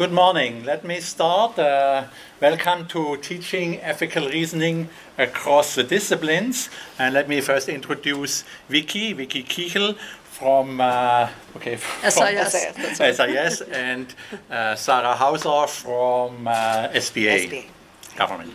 Good morning. Let me start. Uh, welcome to teaching ethical reasoning across the disciplines. And let me first introduce Vicky, Vicky Kichel from, uh, okay, from SIS. SIS and uh, Sarah Hauser from uh, SPA, SPA. government.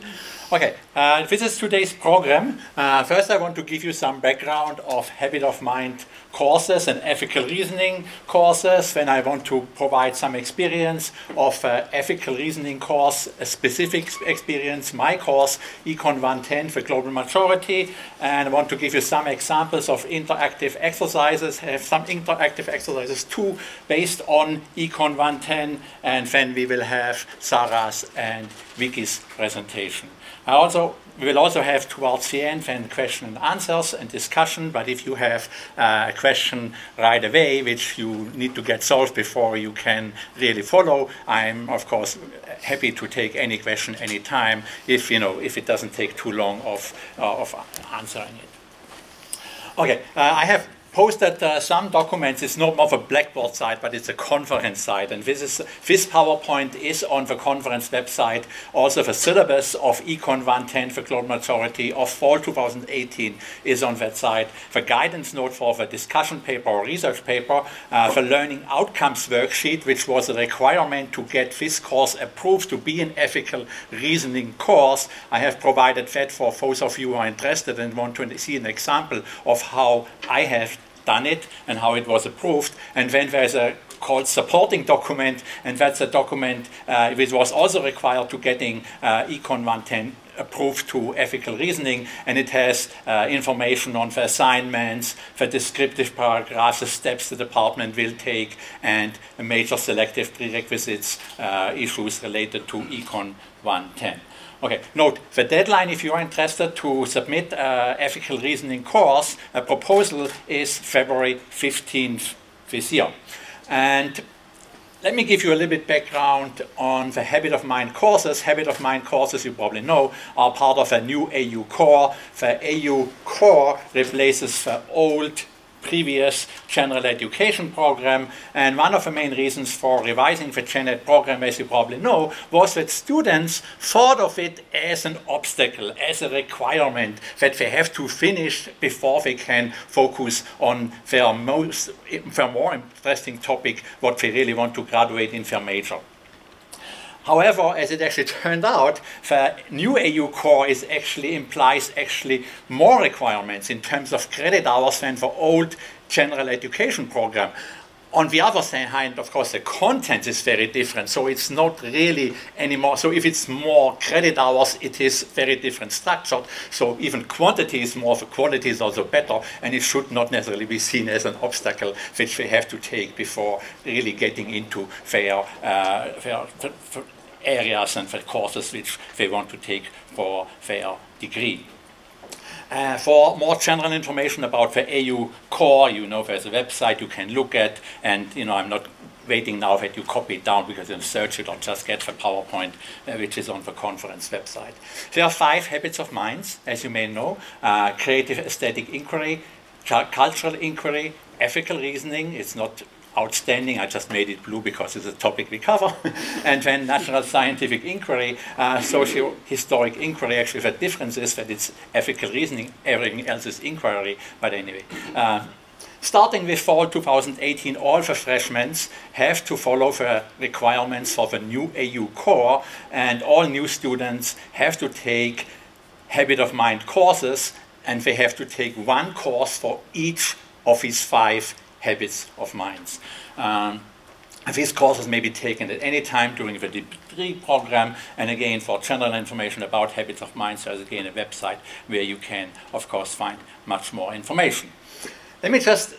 Okay, uh, this is today's program. Uh, first, I want to give you some background of habit of mind courses and ethical reasoning courses. Then I want to provide some experience of uh, ethical reasoning course, a specific experience, my course, Econ 110 for Global Majority. And I want to give you some examples of interactive exercises, have some interactive exercises too, based on Econ 110. And then we will have Sarah's and Vicky's presentation. I also we will also have towards the end then question and answers and discussion. But if you have uh, a question right away, which you need to get solved before you can really follow, I'm of course happy to take any question anytime if you know if it doesn't take too long of uh, of answering it. Okay, uh, I have posted uh, some documents. It's not of a Blackboard site, but it's a conference site. And this, is, this PowerPoint is on the conference website. Also, the syllabus of Econ 110 for Global Majority of fall 2018 is on that site. The guidance note for the discussion paper or research paper, uh, the learning outcomes worksheet, which was a requirement to get this course approved to be an ethical reasoning course. I have provided that for those of you who are interested and want to see an example of how I have done it and how it was approved. And then there's a called supporting document, and that's a document uh, which was also required to getting uh, Econ 110 approved to ethical reasoning, and it has uh, information on the assignments, the descriptive paragraphs, the steps the department will take, and major selective prerequisites uh, issues related to Econ 110. Okay, note the deadline if you are interested to submit uh, ethical reasoning course, a proposal is February 15th this year. And let me give you a little bit background on the Habit of Mind courses. Habit of Mind courses, you probably know, are part of a new AU core. The AU core replaces the old previous general education program. And one of the main reasons for revising the Gen Ed program, as you probably know, was that students thought of it as an obstacle, as a requirement that they have to finish before they can focus on their most, their more interesting topic, what they really want to graduate in their major. However, as it actually turned out, the new AU core is actually implies actually more requirements in terms of credit hours than the old general education program. On the other hand, of course, the content is very different, so it's not really anymore. So if it's more credit hours, it is very different structured. So even quantity is more, the quality is also better, and it should not necessarily be seen as an obstacle which they have to take before really getting into their, uh, their, areas and the courses which they want to take for their degree. Uh, for more general information about the AU core, you know, there's a website you can look at, and you know, I'm not waiting now that you copy it down because you search it or just get the PowerPoint, uh, which is on the conference website. There are five habits of minds, as you may know: uh, creative aesthetic inquiry, cultural inquiry, ethical reasoning. It's not outstanding. I just made it blue because it's a topic we cover. and then natural scientific inquiry, uh, socio-historic inquiry. Actually, the difference is that it's ethical reasoning. Everything else is inquiry. But anyway. Uh, starting with fall 2018, all the freshmen have to follow the requirements for the new AU core, and all new students have to take habit of mind courses, and they have to take one course for each of these five habits of minds. Um, these courses may be taken at any time during the degree program, and again, for general information about habits of mind, there's again a website where you can, of course, find much more information. Let me just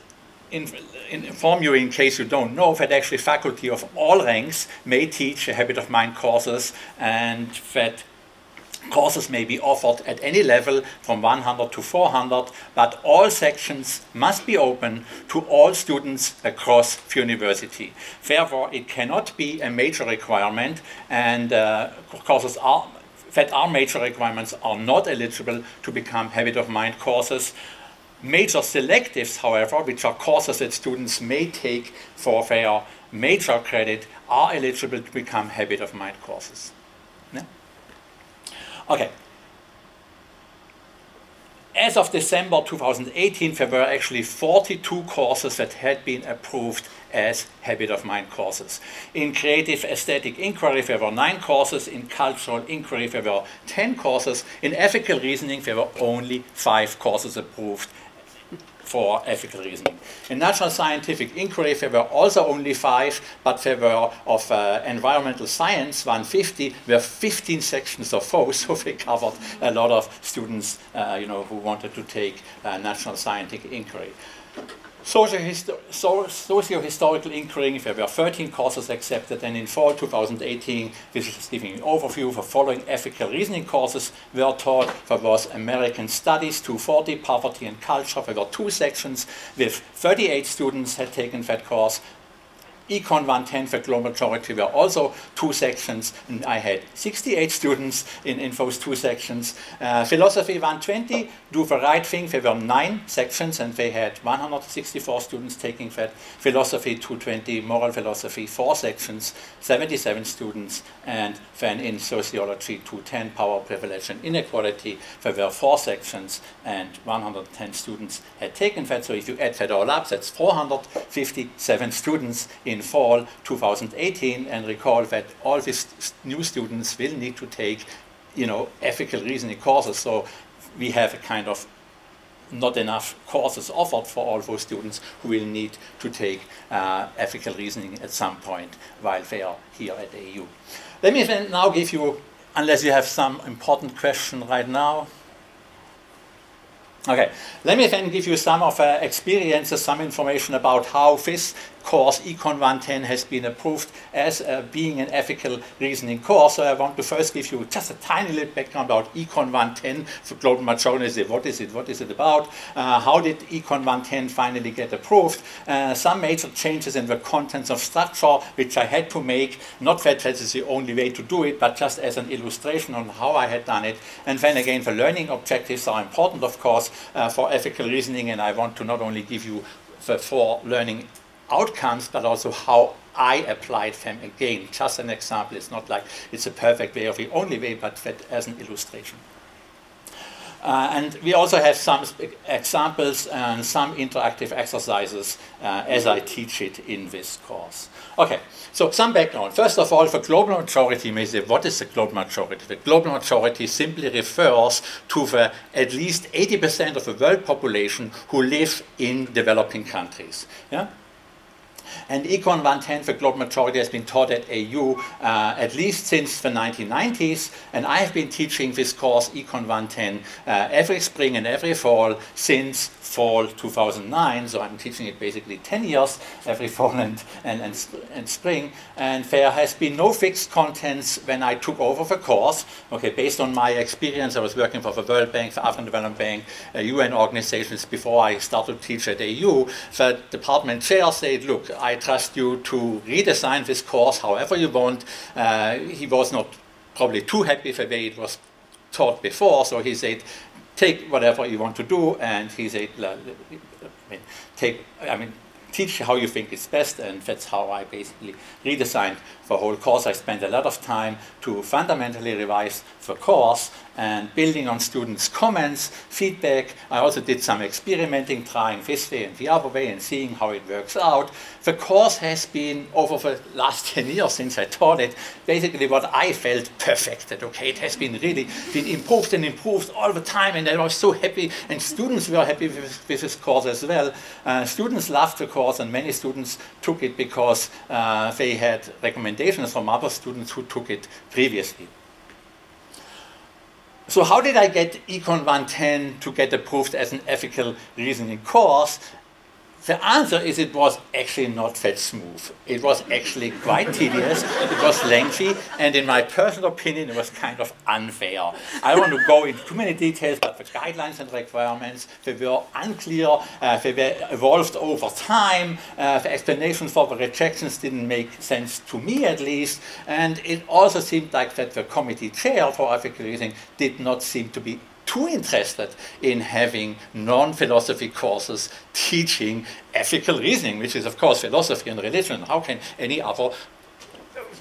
inform you, in case you don't know, that actually faculty of all ranks may teach a habit of mind courses, and that Courses may be offered at any level from 100 to 400, but all sections must be open to all students across the university. Therefore, it cannot be a major requirement, and uh, courses are, that are major requirements are not eligible to become habit of mind courses. major selectives, however, which are courses that students may take for their major credit, are eligible to become habit of mind courses. Okay. As of December 2018, there were actually 42 courses that had been approved as habit of mind courses. In creative aesthetic inquiry, there were nine courses. In cultural inquiry, there were 10 courses. In ethical reasoning, there were only five courses approved for ethical reasoning. In natural scientific inquiry, there were also only five, but there were of uh, environmental science, 150, There were 15 sections of those, so they covered a lot of students uh, you know, who wanted to take uh, scientific inquiry. Socio-historical inquiry, there were 13 courses accepted, and in fall 2018, this is giving an overview, the following ethical reasoning courses were taught. There was American Studies 240, Poverty and Culture. There were two sections with 38 students had taken that course. Econ 110 for global majority were also two sections, and I had 68 students in, in those two sections. Uh, philosophy 120, do the right thing, there were nine sections, and they had 164 students taking that. Philosophy 220, moral philosophy, four sections, 77 students, and then in sociology 210, power, privilege, and inequality, there were four sections, and 110 students had taken that. So if you add that all up, that's 457 students in in fall 2018 and recall that all these new students will need to take you know, ethical reasoning courses. So we have a kind of not enough courses offered for all those students who will need to take uh, ethical reasoning at some point while they are here at AU. Let me then now give you, unless you have some important question right now, Okay, let me then give you some of uh, experiences, some information about how this course, Econ 110, has been approved as uh, being an ethical reasoning course. So I want to first give you just a tiny little background about Econ 110 for global majority. What is it? What is it about? Uh, how did Econ 110 finally get approved? Uh, some major changes in the contents of structure, which I had to make. Not that that is the only way to do it, but just as an illustration on how I had done it. And then again, the learning objectives are important, of course, uh, for ethical reasoning. And I want to not only give you the four learning outcomes, but also how I applied them again. Just an example. It's not like it's a perfect way or the only way, but that as an illustration. Uh, and we also have some examples and some interactive exercises uh, as I teach it in this course. Okay, so some background. First of all, for global majority, may say, what is the global majority? The global majority simply refers to the at least 80% of the world population who live in developing countries. Yeah? And Econ 110 for global majority has been taught at AU uh, at least since the 1990s. And I have been teaching this course, Econ 110, uh, every spring and every fall since fall 2009. So I'm teaching it basically 10 years every fall and, and, and, and spring. And there has been no fixed contents when I took over the course. Okay, based on my experience, I was working for the World Bank, the African Development Bank, uh, UN organizations before I started to teach at AU. The department chair said, look, I trust you to redesign this course however you want. Uh, he was not probably too happy the way it was taught before, so he said, take whatever you want to do, and he said, I mean, take, I mean, teach how you think is best, and that's how I basically redesigned the whole course. I spent a lot of time to fundamentally revise the course and building on students' comments, feedback. I also did some experimenting, trying this way and the other way and seeing how it works out. The course has been, over the last 10 years since I taught it, basically what I felt perfected, okay? It has been really been improved and improved all the time and I was so happy and students were happy with, with this course as well. Uh, students loved the course and many students took it because uh, they had recommendations from other students who took it previously. So how did I get Econ 110 to get approved as an ethical reasoning course? The answer is it was actually not that smooth. It was actually quite tedious, it was lengthy, and in my personal opinion, it was kind of unfair. I don't want to go into too many details, but the guidelines and requirements, they were unclear, uh, they were evolved over time, uh, the explanations for the rejections didn't make sense to me at least, and it also seemed like that the committee chair for ethical reasoning did not seem to be too interested in having non-philosophy courses teaching ethical reasoning, which is of course philosophy and religion. How can any other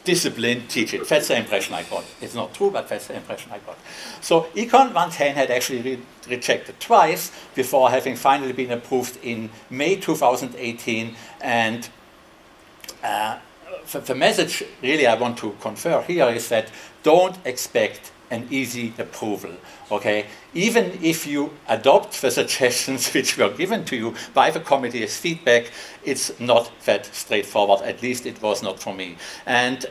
discipline teach it? That's the impression I got. It's not true, but that's the impression I got. So Econ 110 had actually re rejected twice before having finally been approved in May 2018 and uh, the, the message really I want to confer here is that don't expect an easy approval. Okay, even if you adopt the suggestions which were given to you by the committee as feedback, it's not that straightforward. At least it was not for me. And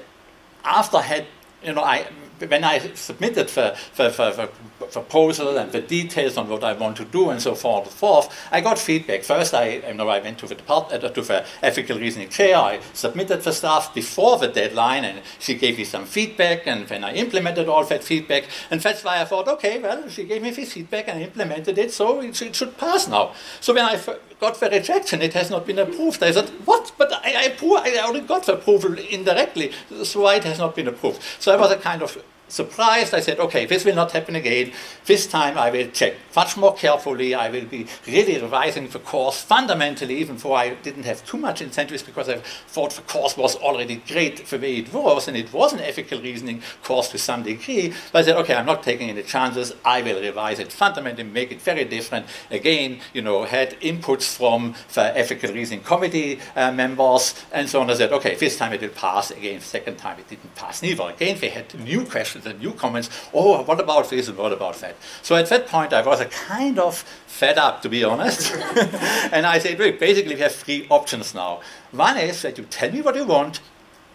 after I had, you know, I when I submitted the, the, the, the, proposal and the details on what I want to do and so forth and forth, I got feedback. First, I, you know, I went to the, department, uh, to the ethical reasoning chair, I submitted the stuff before the deadline, and she gave me some feedback, and then I implemented all that feedback, and that's why I thought, okay, well, she gave me this feedback and I implemented it, so it, it should pass now. So when I got the rejection, it has not been approved. I said, what? But I, I, I already got the approval indirectly, so why it has not been approved? So I was a kind of surprised. I said, okay, this will not happen again. This time I will check much more carefully. I will be really revising the course fundamentally, even though I didn't have too much incentives because I thought the course was already great the way it was, and it was an ethical reasoning course to some degree. But I said, okay, I'm not taking any chances. I will revise it fundamentally, make it very different. Again, you know, had inputs from the ethical reasoning committee uh, members and so on. I said, okay, this time it will pass. Again, second time it didn't pass neither. Again, they had new questions and new comments. Oh, what about this and what about that? So at that point, I was a kind of fed up, to be honest. and I said, look, basically, we have three options now. One is that you tell me what you want,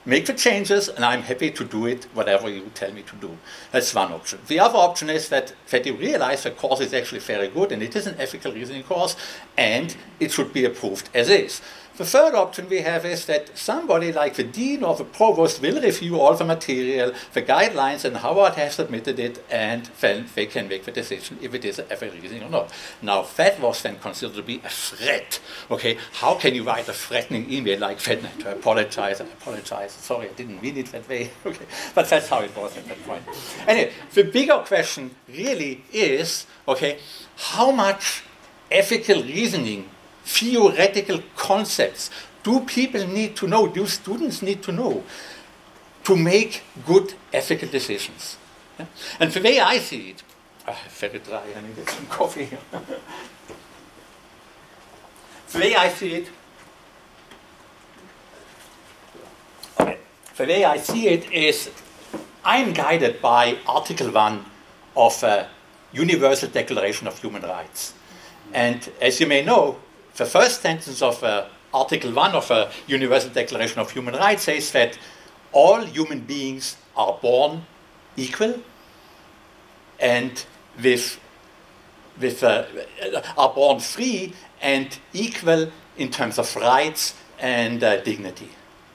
make the changes, and I'm happy to do it, whatever you tell me to do. That's one option. The other option is that, that you realize the course is actually very good, and it is an ethical reasoning course, and it should be approved as is. The third option we have is that somebody like the dean or the provost will review all the material, the guidelines, and how Howard has submitted it, and then they can make the decision if it is reasoning or not. Now that was then considered to be a threat. Okay, how can you write a threatening email like that? I apologize, I apologize. Sorry, I didn't mean it that way. Okay, but that's how it was at that point. Anyway, the bigger question really is, okay, how much ethical reasoning theoretical concepts do people need to know, do students need to know to make good ethical decisions? Yeah? And the way I see it, oh, very dry, I need some coffee here. the way I see it, the way I see it is I'm guided by Article 1 of the Universal Declaration of Human Rights. And as you may know, the first sentence of uh, Article 1 of the uh, Universal Declaration of Human Rights says that all human beings are born equal and with, with, uh, are born free and equal in terms of rights and uh, dignity.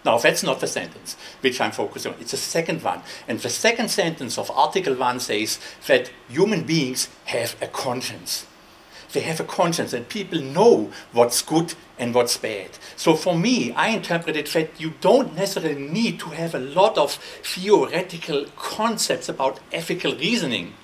Now, that's not the sentence which I'm focusing on. It's the second one. And the second sentence of Article 1 says that human beings have a conscience. They have a conscience and people know what's good and what's bad. So for me, I interpret it that you don't necessarily need to have a lot of theoretical concepts about ethical reasoning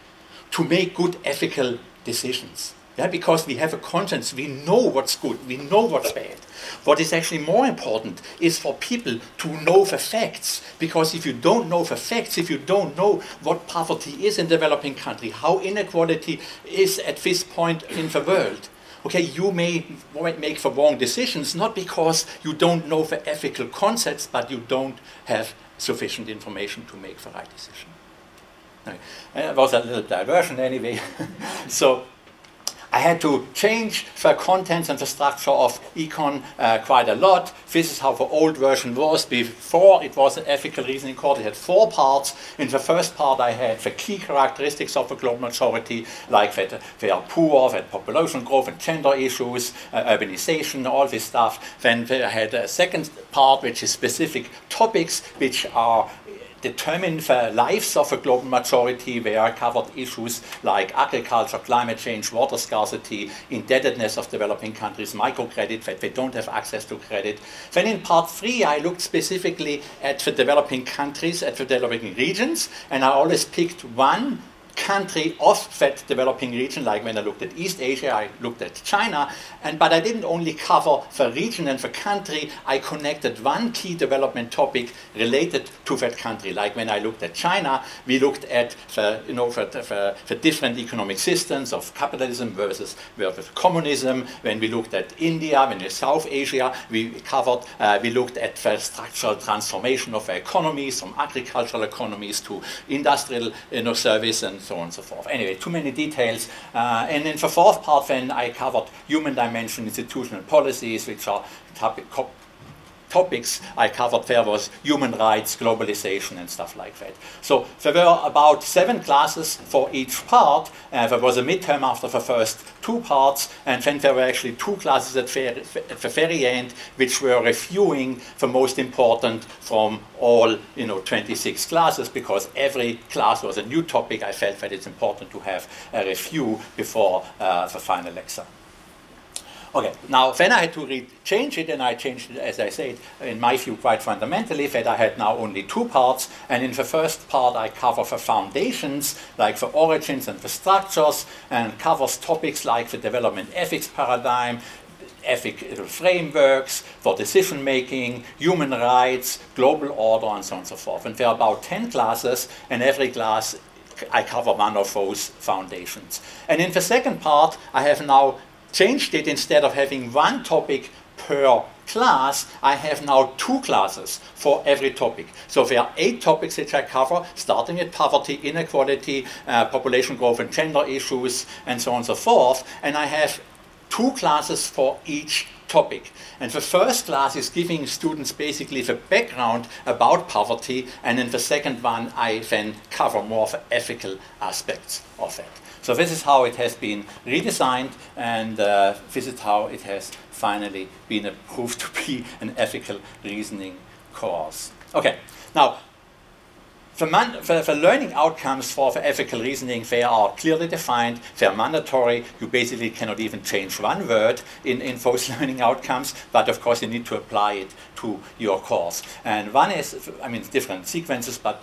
to make good ethical decisions. Yeah, because we have a conscience, we know what's good, we know what's bad. What is actually more important is for people to know the facts. Because if you don't know the facts, if you don't know what poverty is in developing country, how inequality is at this point in the world, okay, you may make the wrong decisions, not because you don't know the ethical concepts, but you don't have sufficient information to make the right decision. Okay. That uh, was a little diversion anyway. so I had to change the contents and the structure of Econ uh, quite a lot. This is how the old version was. Before it was an ethical reasoning course, it had four parts. In the first part I had the key characteristics of a global majority, like that they are poor, that population growth and gender issues, uh, urbanization, all this stuff. Then I had a second part which is specific topics which are determine the lives of a global majority where I covered issues like agriculture, climate change, water scarcity, indebtedness of developing countries, microcredit, that they don't have access to credit. Then in part three, I looked specifically at the developing countries, at the developing regions, and I always picked one country of that developing region, like when I looked at East Asia, I looked at China, and but I didn't only cover the region and the country, I connected one key development topic related to that country. Like when I looked at China, we looked at the, you know, the, the, the different economic systems of capitalism versus, versus communism. When we looked at India, when we South Asia, we covered, uh, we looked at the structural transformation of the economies from agricultural economies to industrial you know, service and so on and so forth. Anyway, too many details. Uh, and in the fourth part, then I covered human dimension, institutional policies, which are topic, topics I covered there was human rights, globalization, and stuff like that. So there were about seven classes for each part. Uh, there was a midterm after the first two parts, and then there were actually two classes at, at the very end, which were reviewing the most important from all you know 26 classes, because every class was a new topic. I felt that it's important to have a review before uh, the final exam. Okay, now then I had to change it, and I changed it, as I said, in my view, quite fundamentally, that I had now only two parts, and in the first part I cover the foundations, like the origins and the structures, and covers topics like the development ethics paradigm, ethical frameworks for decision making, human rights, global order, and so on and so forth. And there are about 10 classes, and every class I cover one of those foundations. And in the second part, I have now changed it instead of having one topic per class, I have now two classes for every topic. So there are eight topics which I cover, starting with poverty, inequality, uh, population growth and gender issues, and so on and so forth. And I have two classes for each topic. And the first class is giving students basically the background about poverty, and in the second one I then cover more of the ethical aspects of it. So this is how it has been redesigned and uh, this is how it has finally been approved to be an ethical reasoning course. Okay, now the, the, learning outcomes for ethical reasoning, they are clearly defined, they're mandatory, you basically cannot even change one word in, in those learning outcomes, but of course you need to apply it to your course. And one is, I mean, different sequences, but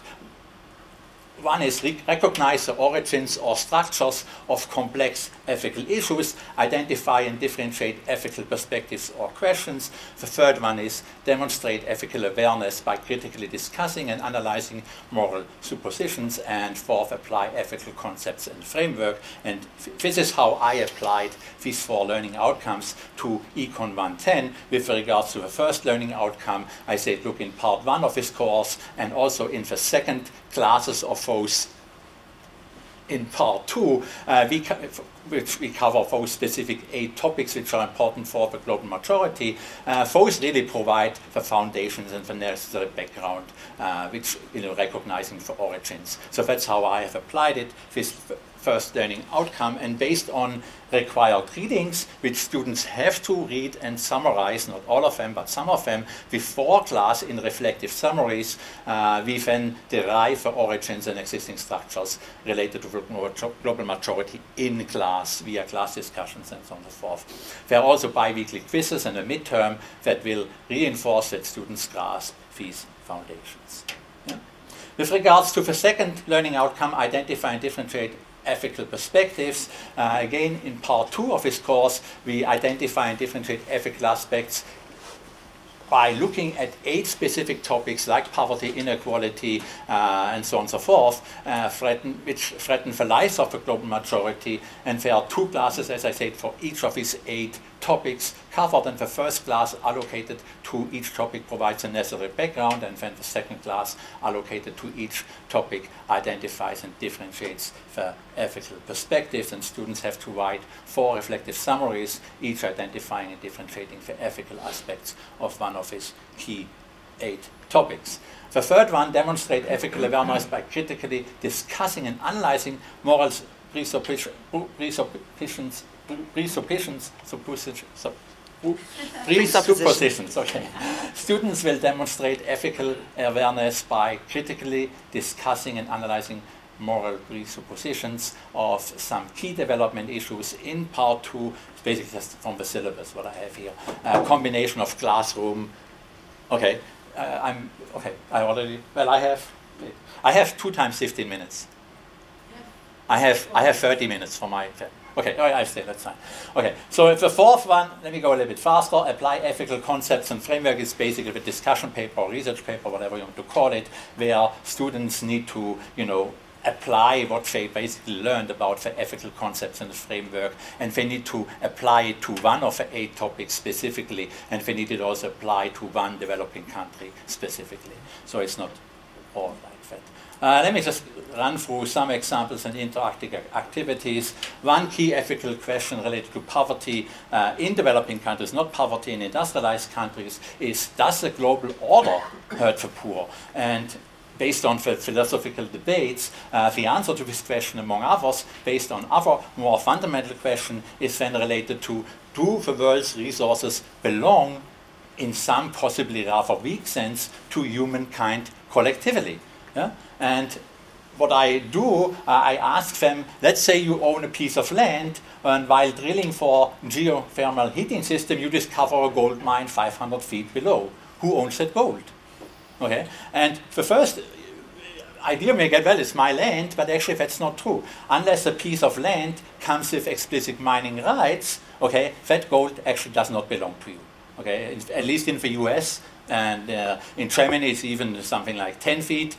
one is recognize the origins or structures of complex ethical issues, identify and differentiate ethical perspectives or questions. The third one is demonstrate ethical awareness by critically discussing and analyzing moral suppositions. And fourth, apply ethical concepts and framework. And this is how I applied these four learning outcomes to Econ 110. With regards to the first learning outcome, I said, look, in part one of this course and also in the second classes of those in part two, uh, we which we cover those specific eight topics which are important for the global majority, uh, those really provide the foundations and the necessary background, uh, which, you know, recognizing the origins. So that's how I have applied it. First learning outcome and based on required readings, which students have to read and summarize, not all of them, but some of them, before class in reflective summaries, uh, we then derive the origins and existing structures related to global majority in class via class discussions and so on and so forth. There are also biweekly quizzes and a midterm that will reinforce that students grasp these foundations. With regards to the second learning outcome, identify and differentiate ethical perspectives. Uh, again, in part two of this course, we identify and differentiate ethical aspects by looking at eight specific topics like poverty, inequality, uh, and so on and so forth, uh, threaten, which threaten the lives of the global majority. And there are two classes, as I said, for each of these eight topics covered and the first class allocated to each topic provides a necessary background and then the second class allocated to each topic identifies and differentiates the ethical perspectives and students have to write four reflective summaries each identifying and differentiating the ethical aspects of one of his key eight topics. The third one, demonstrate ethical awareness by critically discussing and analyzing moral presuppositions presuppositions, suppositions, presuppositions, okay. Students will demonstrate ethical awareness by critically discussing and analyzing moral presuppositions of some key development issues in part two, basically just from the syllabus, what I have here. A combination of classroom, okay, uh, I'm, okay, I already, well, I have, I have two times 15 minutes. I have, I have 30 minutes for my Okay, oh, I stay, that's fine. Okay, so if the fourth one, let me go a little bit faster. Apply ethical concepts and framework is basically a discussion paper or research paper, whatever you want to call it, where students need to, you know, apply what they basically learned about the ethical concepts and the framework, and they need to apply it to one of the eight topics specifically, and they need to also apply to one developing country specifically. So it's not all like that. Uh, let me just run through some examples and interactive activities. One key ethical question related to poverty uh, in developing countries, not poverty in industrialized countries, is does the global order hurt the poor? And based on the philosophical debates, uh, the answer to this question, among others, based on other more fundamental question, is then related to do the world's resources belong in some possibly rather weak sense to humankind collectively? Yeah? And what I do, uh, I ask them, let's say you own a piece of land, and while drilling for geothermal heating system, you discover a gold mine 500 feet below. Who owns that gold? Okay, and the first idea may get, well, it's my land, but actually that's not true. Unless a piece of land comes with explicit mining rights, okay, that gold actually does not belong to you. Okay, at least in the US, and uh, in Germany it's even something like 10 feet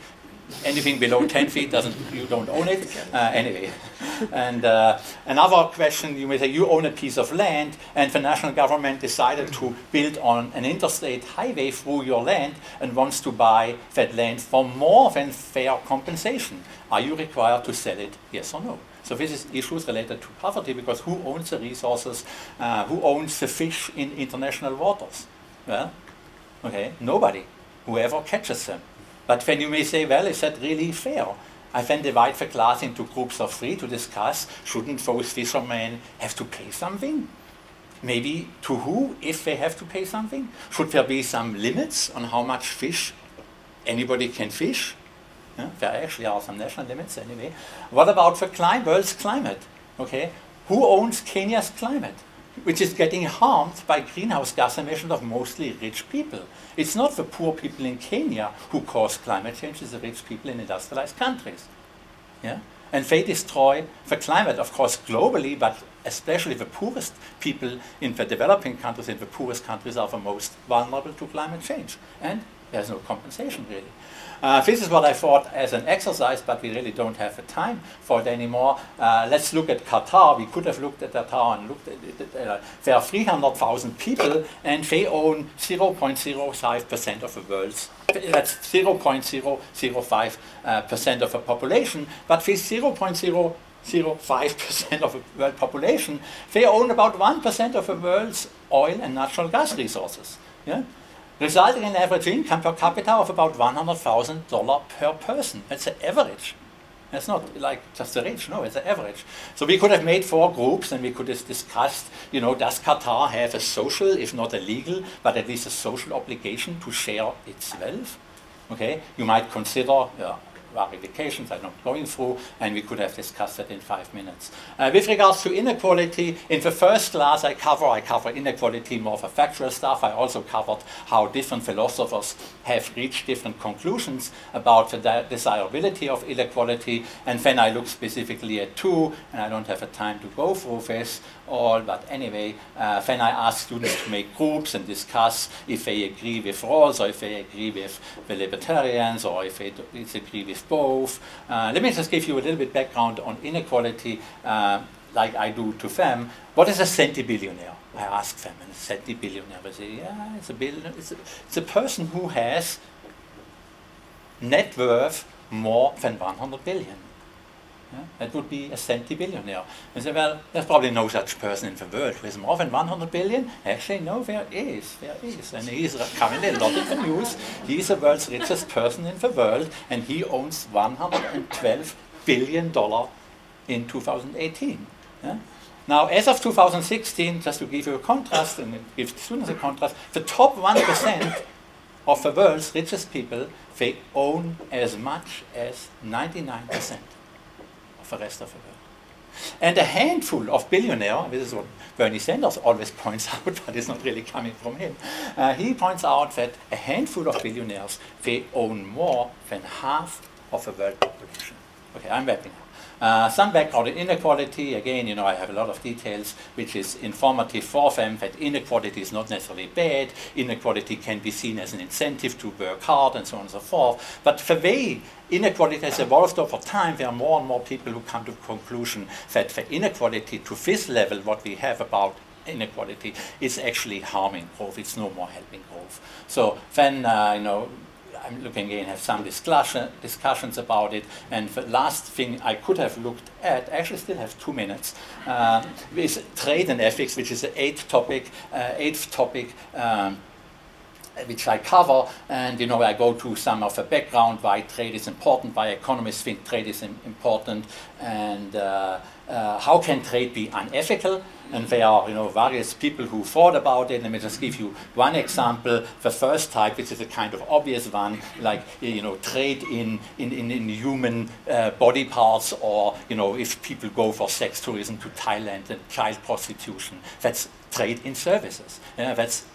anything below 10 feet doesn't you don't own it. Uh, anyway. And uh, another question you may say you own a piece of land and the national government decided to build on an interstate highway through your land and wants to buy that land for more than fair compensation. Are you required to sell it? Yes or no? So this is issues related to poverty because who owns the resources uh, who owns the fish in international waters? Well okay nobody. Whoever catches them but when you may say, well, is that really fair? I then divide the class into groups of three to discuss, shouldn't those fishermen have to pay something? Maybe to who, if they have to pay something? Should there be some limits on how much fish anybody can fish? Yeah, there actually are some national limits anyway. What about the clim world's climate? Okay, who owns Kenya's climate? Which is getting harmed by greenhouse gas emissions of mostly rich people. It's not the poor people in Kenya who cause climate change, it's the rich people in industrialized countries. Yeah? And they destroy the climate, of course, globally, but especially the poorest people in the developing countries, in the poorest countries, are the most vulnerable to climate change. And there's no compensation, really. Uh, this is what I thought as an exercise, but we really don't have the time for it anymore. Uh, let's look at Qatar. We could have looked at Qatar and looked at it. Uh, there are 300,000 people, and they own 0.05% of the world's. That's 0.005% uh, of the population, but with 0.005% of the world population, they own about 1% of the world's oil and natural gas resources. Yeah? Resulting in average income per capita of about $100,000 per person. That's the average. It's not like just the rich, no, it's the average. So we could have made four groups and we could have discussed, you know, does Qatar have a social, if not a legal, but at least a social obligation to share its wealth? Okay, you might consider verifications I'm not going through, and we could have discussed that in five minutes. Uh, with regards to inequality, in the first class I cover, I cover inequality more of a factual stuff. I also covered how different philosophers have reached different conclusions about the de desirability of inequality, and then I look specifically at two, and I don't have the time to go through this all, but anyway, uh, then I ask students to make groups and discuss if they agree with Rawls, or if they agree with the libertarians, or if they disagree with both. Uh, let me just give you a little bit background on inequality, uh, like I do to them. What is a centibillionaire? I ask them, and a centibillionaire, they say, yeah, it's a, billion, it's a, it's a person who has net worth more than 100 billion. Yeah? That would be a centibillionaire. And say, well, there's probably no such person in the world who has more than 100 billion. Actually, no, there is. There is. And he's currently a lot in the news. He's the world's richest person in the world, and he owns 112 billion dollar in 2018. Yeah? Now, as of 2016, just to give you a contrast and give students a contrast, the top 1% of the world's richest people, they own as much as 99% the rest of the world. And a handful of billionaires, this is what Bernie Sanders always points out, but it's not really coming from him. Uh, he points out that a handful of billionaires, they own more than half of the world population. Okay, I'm wrapping up. Uh, some background in inequality, again, you know, I have a lot of details, which is informative for them that inequality is not necessarily bad. Inequality can be seen as an incentive to work hard and so on and so forth. But the way inequality has evolved over time, there are more and more people who come to the conclusion that the inequality to this level, what we have about inequality, is actually harming growth. It's no more helping growth. So then, uh, you know, looking again, have some discussion, discussions about it. And the last thing I could have looked at, actually still have two minutes, uh, is trade and ethics, which is the eighth topic, uh, eighth topic. Um, which I cover, and you know I go to some of the background why trade is important, why economists think trade is important, and uh, uh, how can trade be unethical? And there are you know various people who thought about it. Let me just give you one example. The first type, which is a kind of obvious one, like you know trade in in, in, human uh, body parts, or you know if people go for sex tourism to Thailand and child prostitution. That's trade in services. Yeah, that's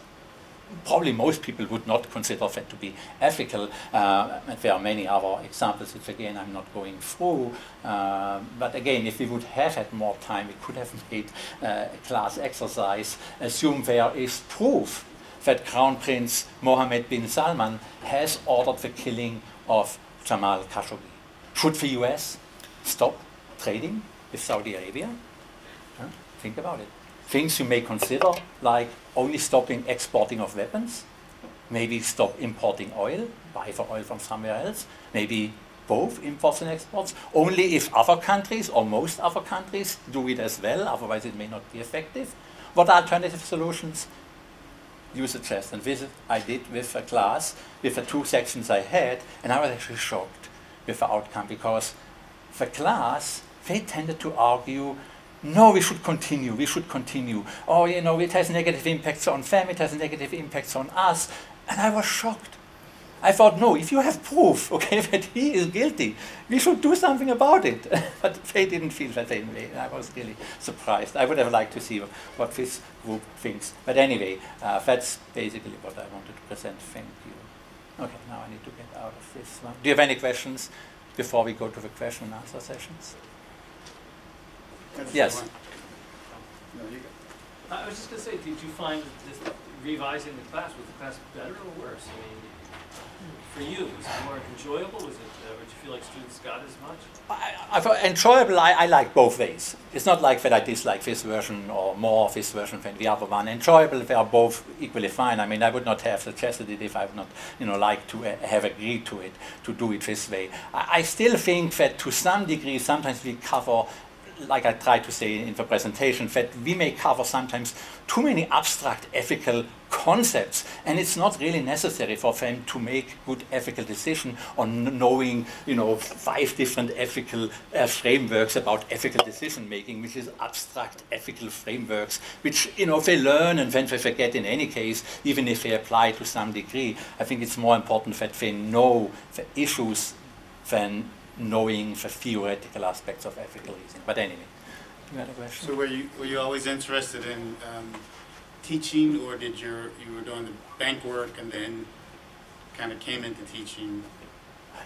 probably most people would not consider that to be ethical. Uh, and there are many other examples, which again I'm not going through. Uh, but again, if we would have had more time, we could have made uh, a class exercise. Assume there is proof that Crown Prince Mohammed bin Salman has ordered the killing of Jamal Khashoggi. Should the US stop trading with Saudi Arabia? Huh? Think about it things you may consider, like only stopping exporting of weapons, maybe stop importing oil, buy for oil from somewhere else, maybe both imports and exports, only if other countries or most other countries do it as well, otherwise it may not be effective. What are alternative solutions? You suggest, and this I did with a class, with the two sections I had, and I was actually shocked with the outcome because the class, they tended to argue no, we should continue, we should continue. Oh, you know, it has negative impacts on them, it has negative impacts on us. And I was shocked. I thought, no, if you have proof, okay, that he is guilty, we should do something about it. but they didn't feel that same way. I was really surprised. I would have liked to see what this group thinks. But anyway, uh, that's basically what I wanted to present. Thank you. Okay, now I need to get out of this one. Do you have any questions before we go to the question and answer sessions? Yes. No, you go. I was just gonna say, did you find this revising the class, was the class better or worse? I mean, for you, was it more enjoyable? Was it, uh, did you feel like students got as much? I, I thought enjoyable, I, I like both ways. It's not like that I dislike this version or more of this version than the other one. Enjoyable, they are both equally fine. I mean, I would not have suggested it if I would not, you know, like to uh, have agreed to it, to do it this way. I, I still think that to some degree, sometimes we cover like I tried to say in the presentation, that we may cover sometimes too many abstract ethical concepts, and it's not really necessary for them to make good ethical decision on knowing, you know, five different ethical uh, frameworks about ethical decision making, which is abstract ethical frameworks, which you know they learn and then they forget in any case, even if they apply to some degree. I think it's more important that they know the issues than knowing the theoretical aspects of ethical reasoning. But anyway, you had a question? So were you, were you always interested in um, teaching, or did you, you were doing the bank work and then kind of came into teaching?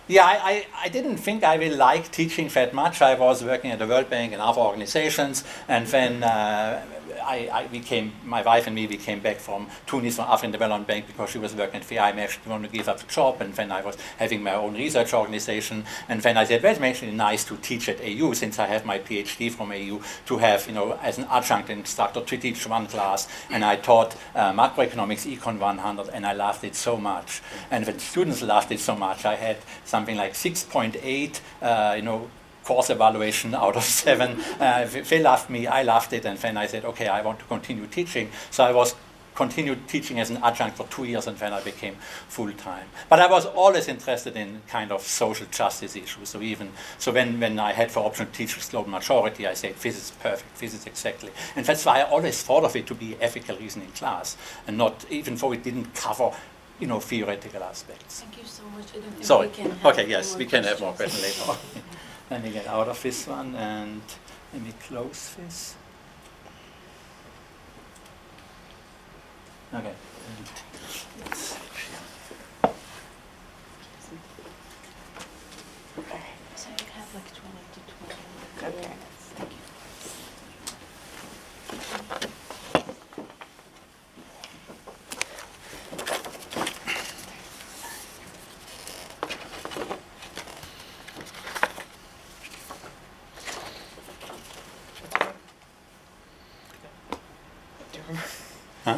Yeah, I, I, I, didn't think I will like teaching that much. I was working at the World Bank and other organizations, and then uh, I, I, we came, my wife and me, we came back from Tunis from African Development Bank because she was working at the IMF. She wanted to give up the job, and then I was having my own research organization. And then I said, well, it's actually nice to teach at AU since I have my PhD from AU to have, you know, as an adjunct instructor to teach one class. And I taught uh, macroeconomics Econ 100, and I loved it so much. And the students loved it so much. I had something like 6.8, uh, you know, course evaluation out of seven. Uh, they loved me, I loved it, and then I said, okay, I want to continue teaching. So I was continued teaching as an adjunct for two years, and then I became full time. But I was always interested in kind of social justice issues. So even so, when, when I had the option to teach with global majority, I said this is perfect. This is exactly, and that's why I always thought of it to be ethical reasoning class, and not even though it didn't cover you know, theoretical aspects. Thank you so much. I don't think Sorry. we can have okay, yes, we can questions. have more questions later. Let me get out of this one and let me close this. Okay. Let's- So you have like 20 to 20 Huh?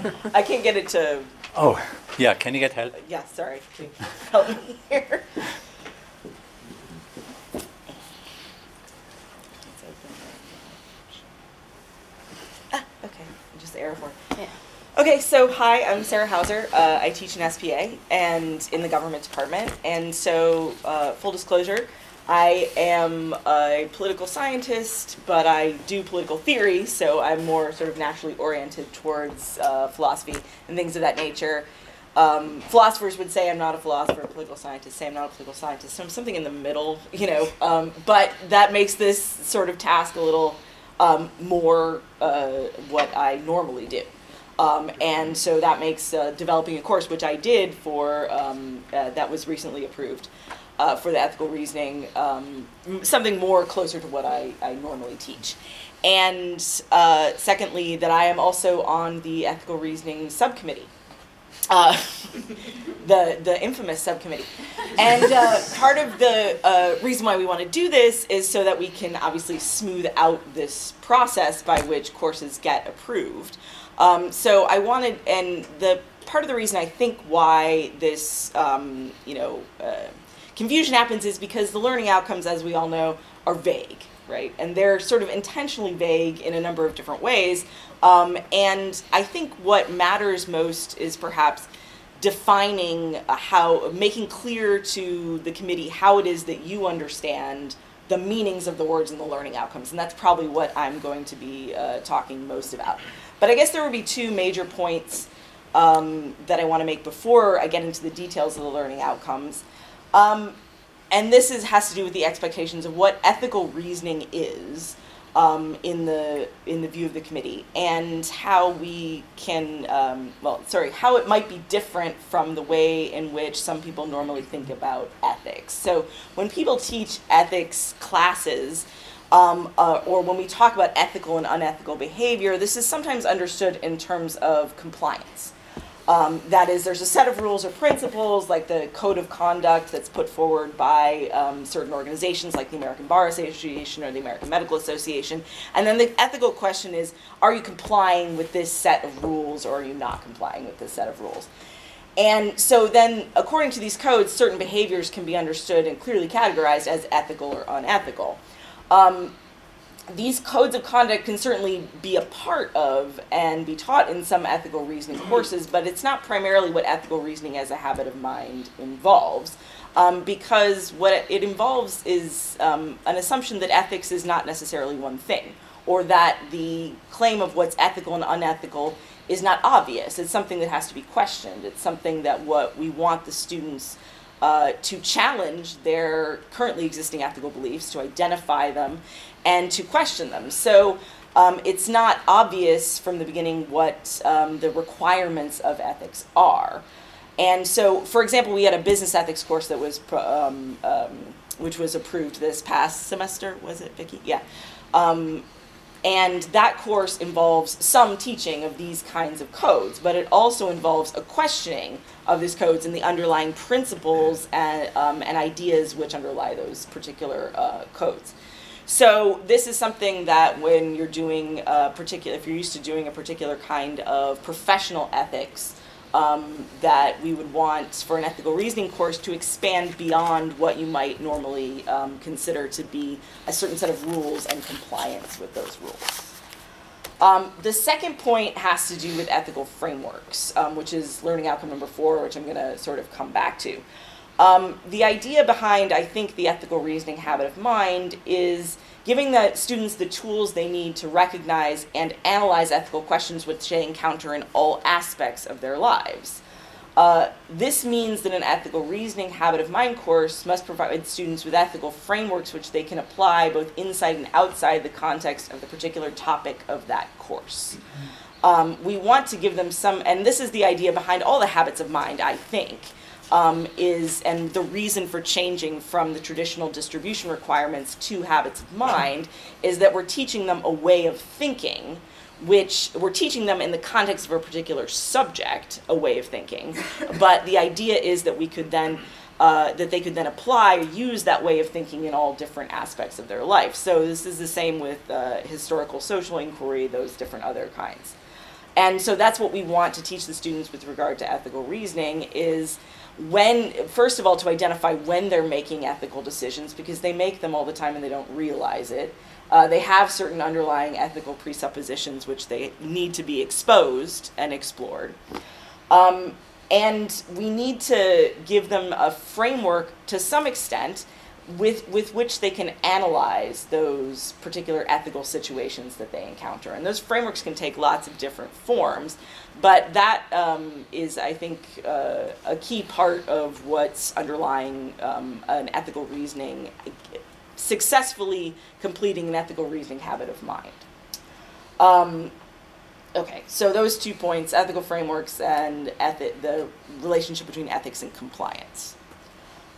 I can't get it to. Oh, yeah. Can you get help? Yeah, sorry. Can you Help me here. It's open right now. Ah, okay. Just the error for. Yeah. Okay, so hi, I'm Sarah Hauser. Uh, I teach in SPA and in the government department. And so, uh, full disclosure, I am a political scientist, but I do political theory, so I'm more sort of naturally oriented towards uh, philosophy and things of that nature. Um, philosophers would say I'm not a philosopher, political scientists say I'm not a political scientist, so I'm something in the middle, you know. Um, but that makes this sort of task a little um, more uh, what I normally do. Um, and so that makes uh, developing a course, which I did for, um, uh, that was recently approved uh, for the ethical reasoning, um, something more closer to what I, I normally teach. And uh, secondly, that I am also on the ethical reasoning subcommittee. Uh, the the infamous subcommittee, and uh, part of the uh, reason why we want to do this is so that we can obviously smooth out this process by which courses get approved. Um, so I wanted, and the part of the reason I think why this, um, you know, uh, confusion happens is because the learning outcomes, as we all know, are vague, right? And they're sort of intentionally vague in a number of different ways. Um, and I think what matters most is perhaps defining how, making clear to the committee how it is that you understand the meanings of the words and the learning outcomes. And that's probably what I'm going to be uh, talking most about. But I guess there would be two major points um, that I want to make before I get into the details of the learning outcomes. Um, and this is, has to do with the expectations of what ethical reasoning is um, in the in the view of the committee, and how we can um, well, sorry, how it might be different from the way in which some people normally think about ethics. So when people teach ethics classes. Um, uh, or when we talk about ethical and unethical behavior, this is sometimes understood in terms of compliance. Um, that is, there's a set of rules or principles, like the code of conduct that's put forward by um, certain organizations, like the American Bar Association or the American Medical Association. And then the ethical question is are you complying with this set of rules or are you not complying with this set of rules? And so then, according to these codes, certain behaviors can be understood and clearly categorized as ethical or unethical. Um, these codes of conduct can certainly be a part of and be taught in some ethical reasoning courses, but it's not primarily what ethical reasoning as a habit of mind involves. Um, because what it involves is um, an assumption that ethics is not necessarily one thing, or that the claim of what's ethical and unethical is not obvious. It's something that has to be questioned. It's something that what we want the students uh, to challenge their currently existing ethical beliefs, to identify them, and to question them. So um, it's not obvious from the beginning what um, the requirements of ethics are. And so, for example, we had a business ethics course that was, um, um, which was approved this past semester. Was it, Vicki? Yeah. Um, and that course involves some teaching of these kinds of codes, but it also involves a questioning of these codes and the underlying principles and, um, and ideas which underlie those particular uh, codes. So this is something that when you're doing a particular, if you're used to doing a particular kind of professional ethics, um, that we would want for an ethical reasoning course to expand beyond what you might normally um, consider to be a certain set of rules and compliance with those rules. Um, the second point has to do with ethical frameworks, um, which is learning outcome number four, which I'm going to sort of come back to. Um, the idea behind, I think, the ethical reasoning habit of mind is giving the students the tools they need to recognize and analyze ethical questions which they encounter in all aspects of their lives. Uh, this means that an ethical reasoning habit of mind course must provide students with ethical frameworks which they can apply both inside and outside the context of the particular topic of that course. Um, we want to give them some, and this is the idea behind all the habits of mind, I think, um, is, and the reason for changing from the traditional distribution requirements to habits of mind, is that we're teaching them a way of thinking which we're teaching them in the context of a particular subject, a way of thinking. But the idea is that we could then, uh, that they could then apply or use that way of thinking in all different aspects of their life. So this is the same with uh, historical social inquiry, those different other kinds. And so that's what we want to teach the students with regard to ethical reasoning is when, first of all, to identify when they're making ethical decisions because they make them all the time and they don't realize it. Uh, they have certain underlying ethical presuppositions which they need to be exposed and explored. Um, and we need to give them a framework to some extent with, with which they can analyze those particular ethical situations that they encounter. And those frameworks can take lots of different forms, but that um, is, I think, uh, a key part of what's underlying um, an ethical reasoning, successfully completing an ethical reasoning habit of mind. Um, okay, so those two points, ethical frameworks and the relationship between ethics and compliance.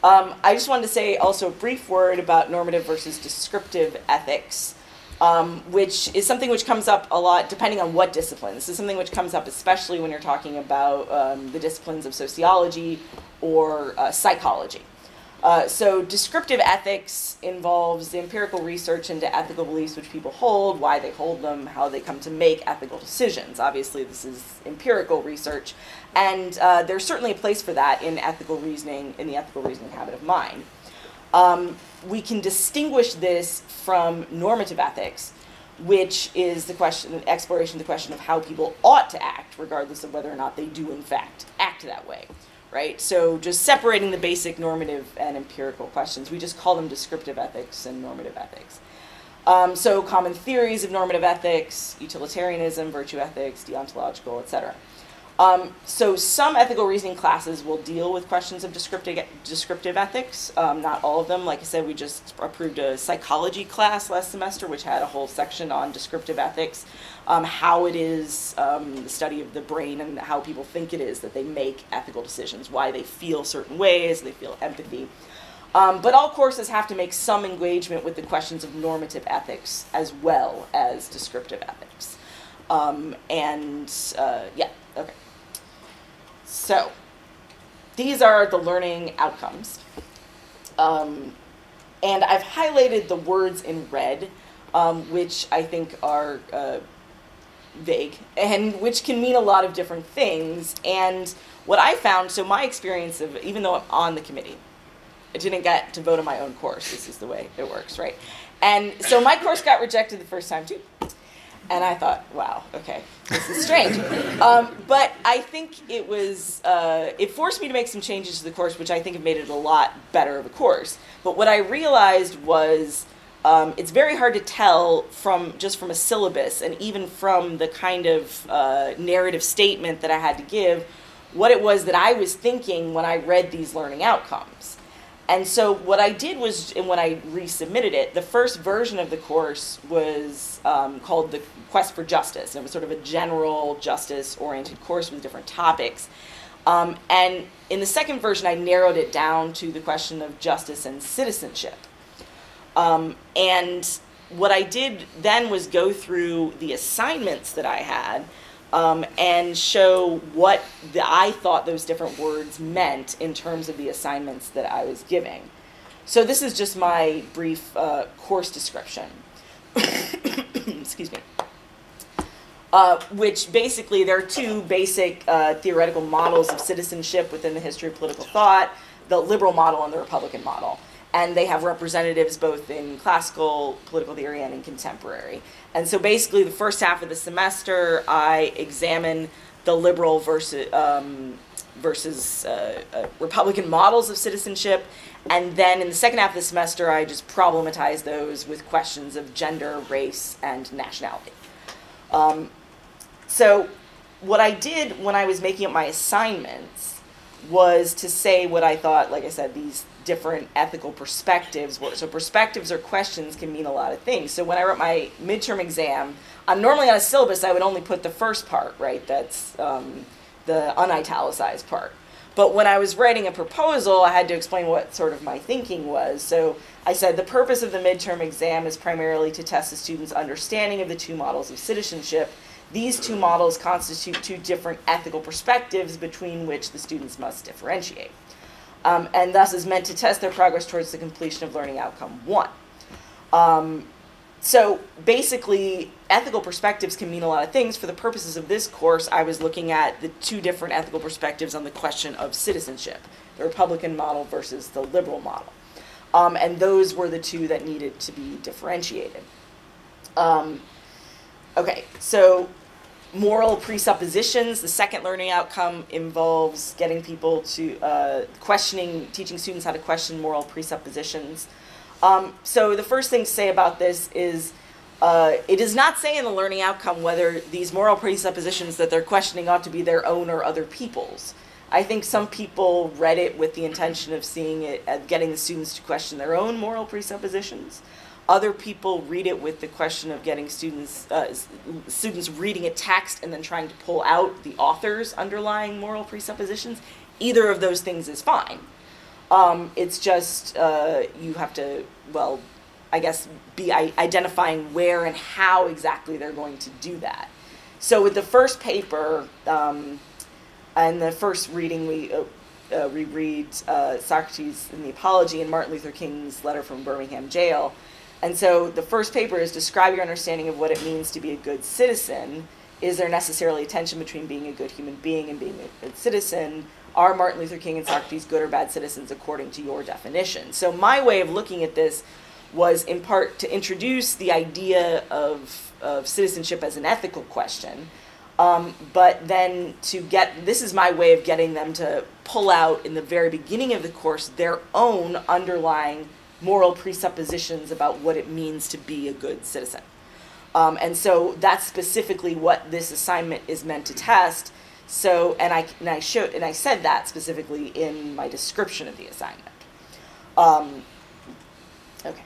Um, I just wanted to say also a brief word about normative versus descriptive ethics, um, which is something which comes up a lot depending on what discipline. This is something which comes up especially when you're talking about um, the disciplines of sociology or uh, psychology. Uh, so descriptive ethics involves the empirical research into ethical beliefs which people hold, why they hold them, how they come to make ethical decisions. Obviously, this is empirical research, and uh, there's certainly a place for that in ethical reasoning, in the ethical reasoning habit of mind. Um, we can distinguish this from normative ethics, which is the question, exploration of the question of how people ought to act, regardless of whether or not they do in fact act that way right? So just separating the basic normative and empirical questions, we just call them descriptive ethics and normative ethics. Um, so common theories of normative ethics, utilitarianism, virtue ethics, deontological, etc. Um, so some ethical reasoning classes will deal with questions of descriptive, descriptive ethics. Um, not all of them. Like I said, we just approved a psychology class last semester, which had a whole section on descriptive ethics, um, how it is um, the study of the brain and how people think it is that they make ethical decisions, why they feel certain ways, they feel empathy. Um, but all courses have to make some engagement with the questions of normative ethics as well as descriptive ethics. Um, and uh, yeah, okay. So, these are the learning outcomes. Um, and I've highlighted the words in red, um, which I think are uh, vague and which can mean a lot of different things. And what I found, so my experience of, even though I'm on the committee, I didn't get to vote on my own course. This is the way it works, right? And so my course got rejected the first time too. And I thought, wow, okay, this is strange. um, but I think it was, uh, it forced me to make some changes to the course, which I think have made it a lot better of a course. But what I realized was um, it's very hard to tell from just from a syllabus and even from the kind of uh, narrative statement that I had to give what it was that I was thinking when I read these learning outcomes. And so what I did was, and when I resubmitted it, the first version of the course was um, called the Quest for Justice. And it was sort of a general justice-oriented course with different topics. Um, and in the second version, I narrowed it down to the question of justice and citizenship. Um, and what I did then was go through the assignments that I had um, and show what the, I thought those different words meant in terms of the assignments that I was giving. So this is just my brief uh, course description. Excuse me. Uh, which basically there are two basic uh, theoretical models of citizenship within the history of political thought, the liberal model and the Republican model and they have representatives both in classical political theory and in contemporary. And so basically, the first half of the semester, I examine the liberal versus um, versus uh, uh, Republican models of citizenship, and then in the second half of the semester, I just problematize those with questions of gender, race, and nationality. Um, so, what I did when I was making up my assignments was to say what I thought, like I said, these different ethical perspectives were. So perspectives or questions can mean a lot of things. So when I wrote my midterm exam, I'm normally on a syllabus, I would only put the first part, right? That's um, the unitalicized part. But when I was writing a proposal, I had to explain what sort of my thinking was. So I said the purpose of the midterm exam is primarily to test the students' understanding of the two models of citizenship. These two models constitute two different ethical perspectives between which the students must differentiate um, and thus is meant to test their progress towards the completion of learning outcome one. Um, so basically, ethical perspectives can mean a lot of things. For the purposes of this course, I was looking at the two different ethical perspectives on the question of citizenship the Republican model versus the liberal model. Um, and those were the two that needed to be differentiated. Um, okay, so moral presuppositions. The second learning outcome involves getting people to uh, questioning, teaching students how to question moral presuppositions. Um, so the first thing to say about this is uh, it does not say in the learning outcome whether these moral presuppositions that they're questioning ought to be their own or other people's. I think some people read it with the intention of seeing it, as getting the students to question their own moral presuppositions. Other people read it with the question of getting students uh, students reading a text and then trying to pull out the author's underlying moral presuppositions. Either of those things is fine. Um, it's just uh, you have to well, I guess be identifying where and how exactly they're going to do that. So with the first paper. Um, in the first reading, we uh, uh, reread uh, Socrates in the Apology and Martin Luther King's letter from Birmingham jail. And so the first paper is describe your understanding of what it means to be a good citizen. Is there necessarily a tension between being a good human being and being a good citizen? Are Martin Luther King and Socrates good or bad citizens according to your definition? So my way of looking at this was in part to introduce the idea of, of citizenship as an ethical question um, but then to get this is my way of getting them to pull out in the very beginning of the course their own underlying moral presuppositions about what it means to be a good citizen. Um, and so that's specifically what this assignment is meant to test. So, and I and I showed and I said that specifically in my description of the assignment. Um, okay.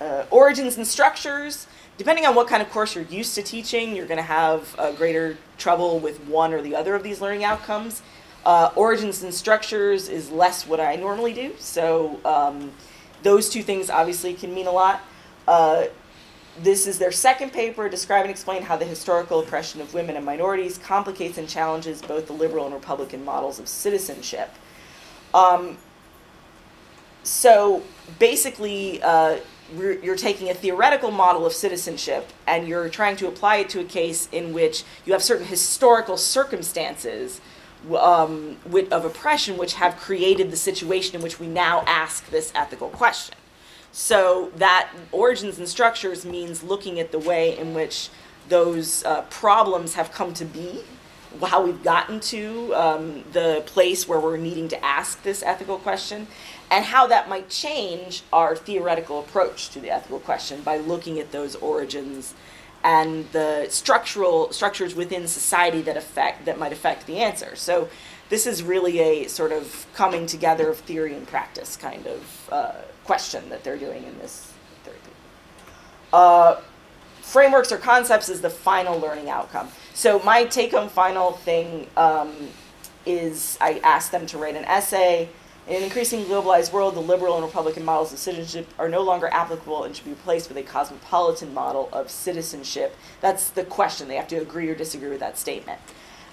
Uh, origins and structures depending on what kind of course you're used to teaching, you're going to have uh, greater trouble with one or the other of these learning outcomes. Uh, origins and structures is less what I normally do, so um, those two things obviously can mean a lot. Uh, this is their second paper, describe and explain how the historical oppression of women and minorities complicates and challenges both the liberal and Republican models of citizenship. Um, so basically, uh, you're taking a theoretical model of citizenship and you're trying to apply it to a case in which you have certain historical circumstances um, of oppression which have created the situation in which we now ask this ethical question. So that origins and structures means looking at the way in which those uh, problems have come to be, how we've gotten to um, the place where we're needing to ask this ethical question, and how that might change our theoretical approach to the ethical question by looking at those origins and the structural structures within society that affect that might affect the answer. So this is really a sort of coming together of theory and practice kind of uh, question that they're doing in this therapy. Uh, frameworks or concepts is the final learning outcome. So my take-home final thing um, is I asked them to write an essay in an increasingly globalized world, the liberal and Republican models of citizenship are no longer applicable and should be replaced with a cosmopolitan model of citizenship. That's the question. They have to agree or disagree with that statement.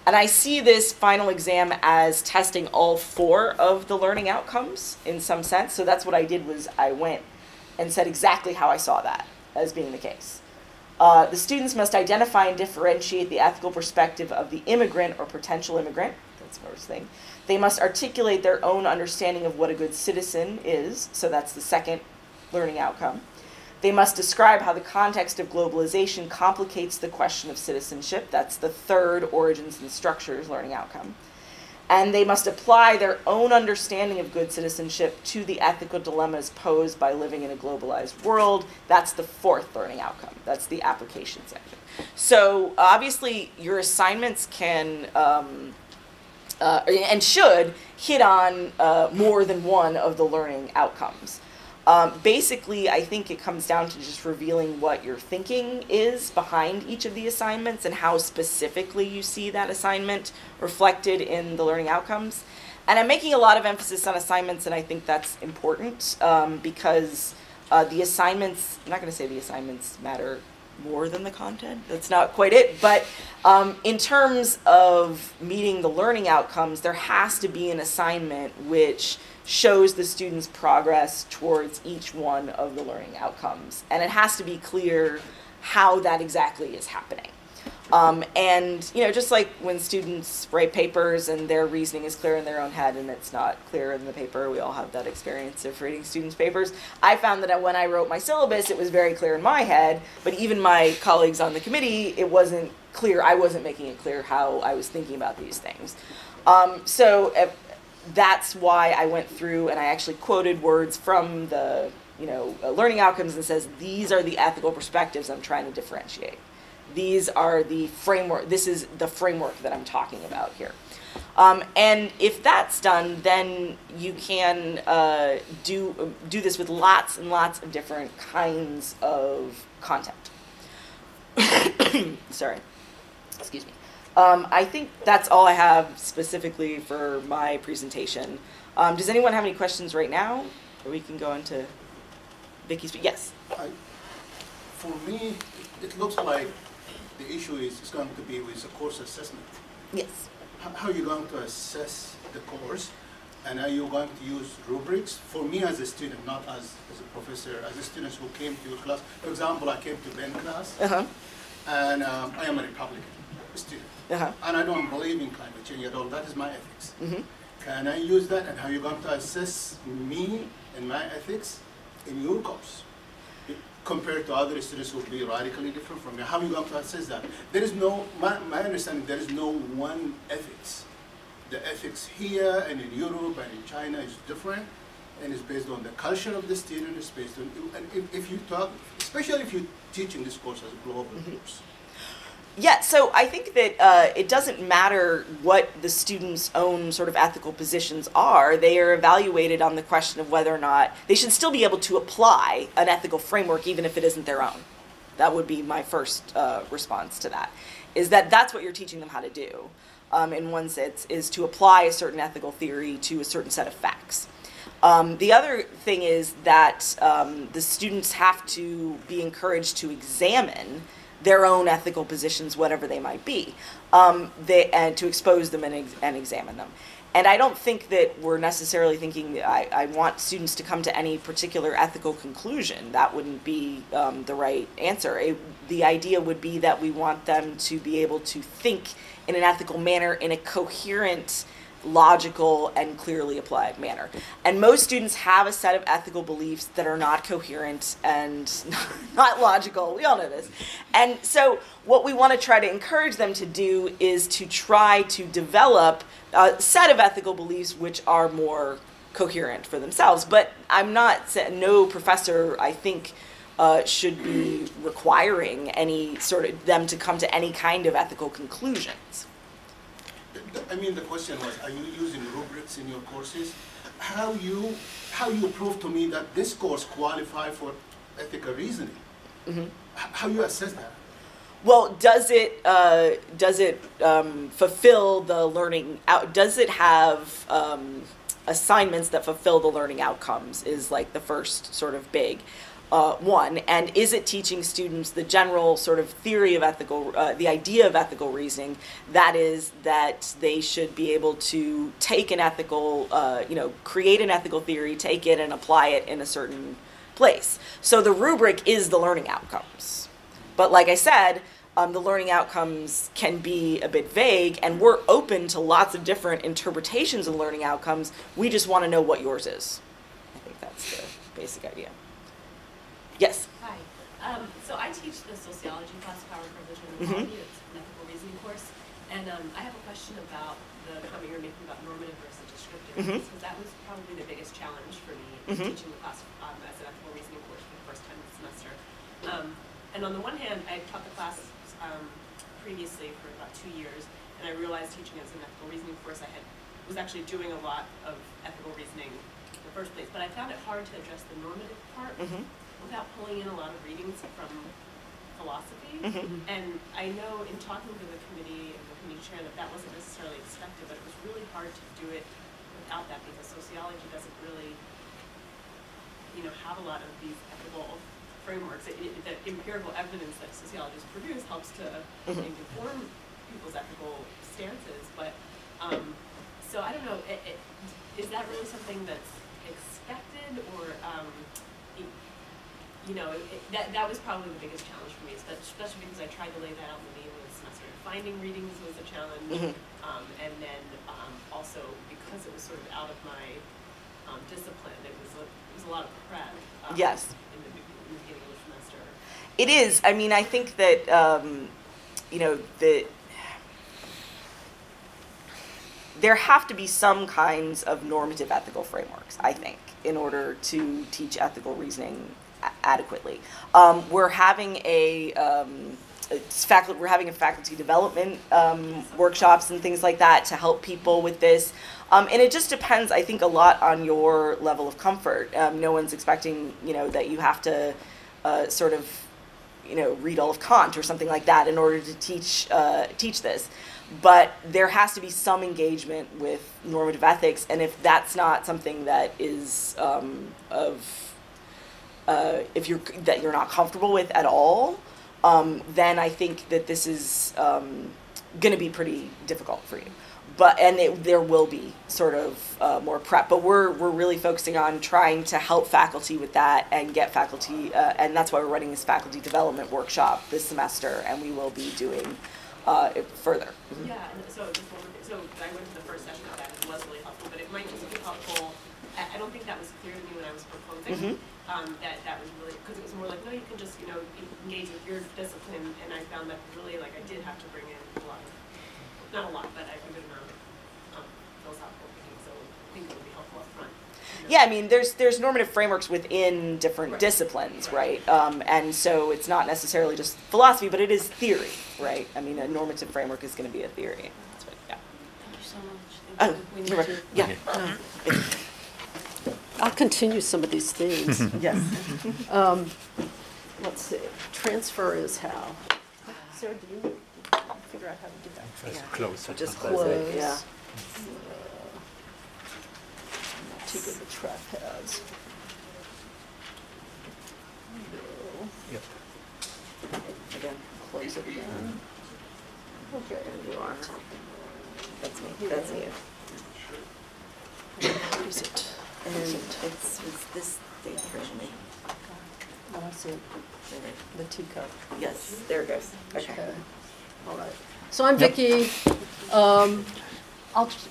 And I see this final exam as testing all four of the learning outcomes in some sense. So that's what I did was I went and said exactly how I saw that as being the case. Uh, the students must identify and differentiate the ethical perspective of the immigrant or potential immigrant. That's the first thing they must articulate their own understanding of what a good citizen is, so that's the second learning outcome. They must describe how the context of globalization complicates the question of citizenship, that's the third origins and structures learning outcome. And they must apply their own understanding of good citizenship to the ethical dilemmas posed by living in a globalized world. That's the fourth learning outcome. That's the application section. So obviously, your assignments can um, uh, and should hit on uh, more than one of the learning outcomes. Um, basically, I think it comes down to just revealing what your thinking is behind each of the assignments and how specifically you see that assignment reflected in the learning outcomes. And I'm making a lot of emphasis on assignments, and I think that's important um, because uh, the assignments, I'm not going to say the assignments matter more than the content. That's not quite it. But um, in terms of meeting the learning outcomes, there has to be an assignment which shows the student's progress towards each one of the learning outcomes. And it has to be clear how that exactly is happening. Um, and you know, just like when students write papers and their reasoning is clear in their own head and it's not clear in the paper, we all have that experience of reading students' papers. I found that when I wrote my syllabus, it was very clear in my head, but even my colleagues on the committee, it wasn't clear. I wasn't making it clear how I was thinking about these things. Um, so uh, that's why I went through and I actually quoted words from the you know uh, learning outcomes and says these are the ethical perspectives I'm trying to differentiate these are the framework, this is the framework that I'm talking about here. Um, and if that's done, then you can uh, do, do this with lots and lots of different kinds of content. Sorry, excuse me. Um, I think that's all I have specifically for my presentation. Um, does anyone have any questions right now? Or we can go into Vicki's, yes? I, for me, it looks like the issue is, is going to be with the course assessment. Yes. How, how are you going to assess the course? And are you going to use rubrics? For me as a student, not as, as a professor, as a student who came to your class. For example, I came to Ben class, Uh-huh. and um, I am a Republican student. Uh-huh. And I don't believe in climate change at all. That is my ethics. Mm-hmm. Can I use that? And how are you going to assess me and my ethics in your course? Compared to other students who will be radically different from me. How are you going to assess that? There is no, my, my understanding, there is no one ethics. The ethics here and in Europe and in China is different and it's based on the culture of the student, it's based on, and if, if you talk, especially if you teach in this course as a global Mm-hmm. course. Yeah, so I think that uh, it doesn't matter what the students' own sort of ethical positions are. They are evaluated on the question of whether or not they should still be able to apply an ethical framework, even if it isn't their own. That would be my first uh, response to that. Is that that's what you're teaching them how to do, um, in one sense, is to apply a certain ethical theory to a certain set of facts. Um, the other thing is that um, the students have to be encouraged to examine their own ethical positions, whatever they might be, um, they, and to expose them and, ex- and examine them. And I don't think that we're necessarily thinking I, I want students to come to any particular ethical conclusion. That wouldn't be um, the right answer. It, the idea would be that we want them to be able to think in an ethical manner, in a coherent, logical and clearly applied manner. And most students have a set of ethical beliefs that are not coherent and not logical. We all know this. And so, what we want to try to encourage them to do is to try to develop a set of ethical beliefs which are more coherent for themselves. But I'm not, no professor, I think, uh, should be requiring any sort of them to come to any kind of ethical conclusions. I mean, the question was, are you using rubrics in your courses? How you, how you prove to me that this course qualify for ethical reasoning? Mm-hmm. How you assess that? Well, does it uh, does it um, fulfill the learning out? Does it have um, assignments that fulfill the learning outcomes? Is like the first sort of big uh, one, and is it teaching students the general sort of theory of ethical, uh, the idea of ethical reasoning? That is that they should be able to take an ethical, uh, you know, create an ethical theory, take it and apply it in a certain place. So the rubric is the learning outcomes. But like I said, um, the learning outcomes can be a bit vague, and we're open to lots of different interpretations of learning outcomes. We just want to know what yours is. I think that's the basic idea. Yes. Hi. Um, so I teach the sociology class, Power, Privilege, and. Inequality. It's an ethical reasoning course. And um, I have a question about the comment you were making about normative versus descriptive. Because that was probably the biggest challenge for me Mhm. teaching the class um, as an ethical reasoning course for the first time this semester. Um, and on the one hand, I taught the class um, previously for about two years, and I realized teaching as an ethical reasoning course, I had was actually doing a lot of ethical reasoning in the first place. But I found it hard to address the normative part Mm-hmm. Without pulling in a lot of readings from philosophy. Mhm. And I know in talking to the committee and the committee chair that that wasn't necessarily expected, but it was really hard to do it without that because sociology doesn't really, you know, have a lot of these ethical frameworks, it, it, the empirical evidence that sociologists produce helps to Mhm. inform people's ethical stances. But um, so I don't know, it, it, is that really something that's expected or um, you know, it, it- that that was probably the biggest challenge for me, especially because I tried to lay that out in the beginning of the semester. Finding readings was a challenge, Mhm. um, and then um, also because it was sort of out of my um, discipline, it was a, it was a lot of prep. Um, Yes. In the, in the beginning of the semester. It is. I mean, I think that um, you know that there have to be some kinds of normative ethical frameworks. I think in order to teach ethical reasoning adequately, um, we're having a um, faculty, we're having a faculty development um, workshops and things like that to help people with this. Um, and it just depends, I think, a lot on your level of comfort. Um, no one's expecting, you know, that you have to uh, sort of, you know, read all of Kant or something like that in order to teach uh, teach this. But there has to be some engagement with normative ethics, and if that's not something that is um, of uh, if you're that you're not comfortable with at all, um, then I think that this is um, going to be pretty difficult for you. But and it, there will be sort of uh, more prep. But we're we're really focusing on trying to help faculty with that and get faculty, uh, and that's why we're running this faculty development workshop this semester, and we will be doing uh, it further. Yeah, and so just one more thing, so I went to the first session of that, and it was really helpful, but it might just be helpful, I, I don't think that was clear to me when I was proposing, um, that, that was really, because it was more like, no, you can just, you know, engage with your discipline, and I found that really, like, I did have to bring in a lot of, not a lot, but I a good amount of, um, philosophical thinking, so I think it would be helpful up front. you know. Yeah, I mean, there's there's normative frameworks within different Right. disciplines, right? Um, and so it's not necessarily just philosophy, but it is theory, right? I mean, a normative framework is going to be a theory. That's what, yeah. Thank you so much. Oh, you. We need you're to- right. yeah. I'll continue some of these things. Yes. Um, Let's see, transfer is how? Sarah, do you figure out how to do that? First close. So just something. close it, Close. yeah. Not Too good with trackpads. No. Yep. Again, Close it again. Okay, you are. That's me. That's you. what is it? And it's, it's this thing here for me. Oh, I see it, the teacup. Yes, there it goes. Okay. Okay, all right. So I'm Vicki. Um, I'll tr-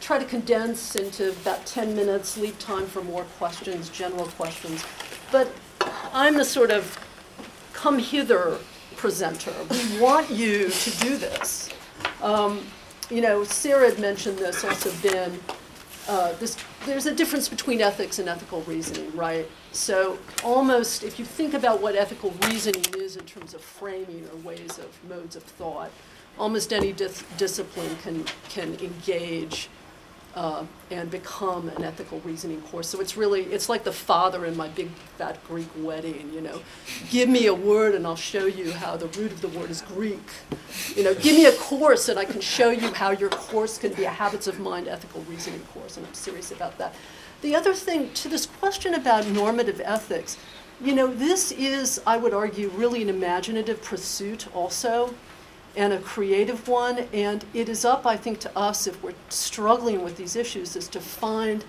try to condense into about 10 minutes, leave time for more questions, general questions. But I'm the sort of come hither presenter. We want you to do this. Um, You know, Sarah had mentioned this, also Ben, uh, this, there's a difference between ethics and ethical reasoning, right? So almost, if you think about what ethical reasoning is in terms of framing or ways of modes of thought, almost any dis- discipline can, can engage uh, and become an ethical reasoning course. So it's really, it's like the father in my big fat Greek wedding, you know. Give me a word and I'll show you how the root of the word is Greek. You know, give me a course and I can show you how your course can be a habits of mind ethical reasoning course, and I'm serious about that. The other thing to this question about normative ethics, you know, this is, I would argue, really an imaginative pursuit also and a creative one. And it is up, I think, to us if we're struggling with these issues, is to find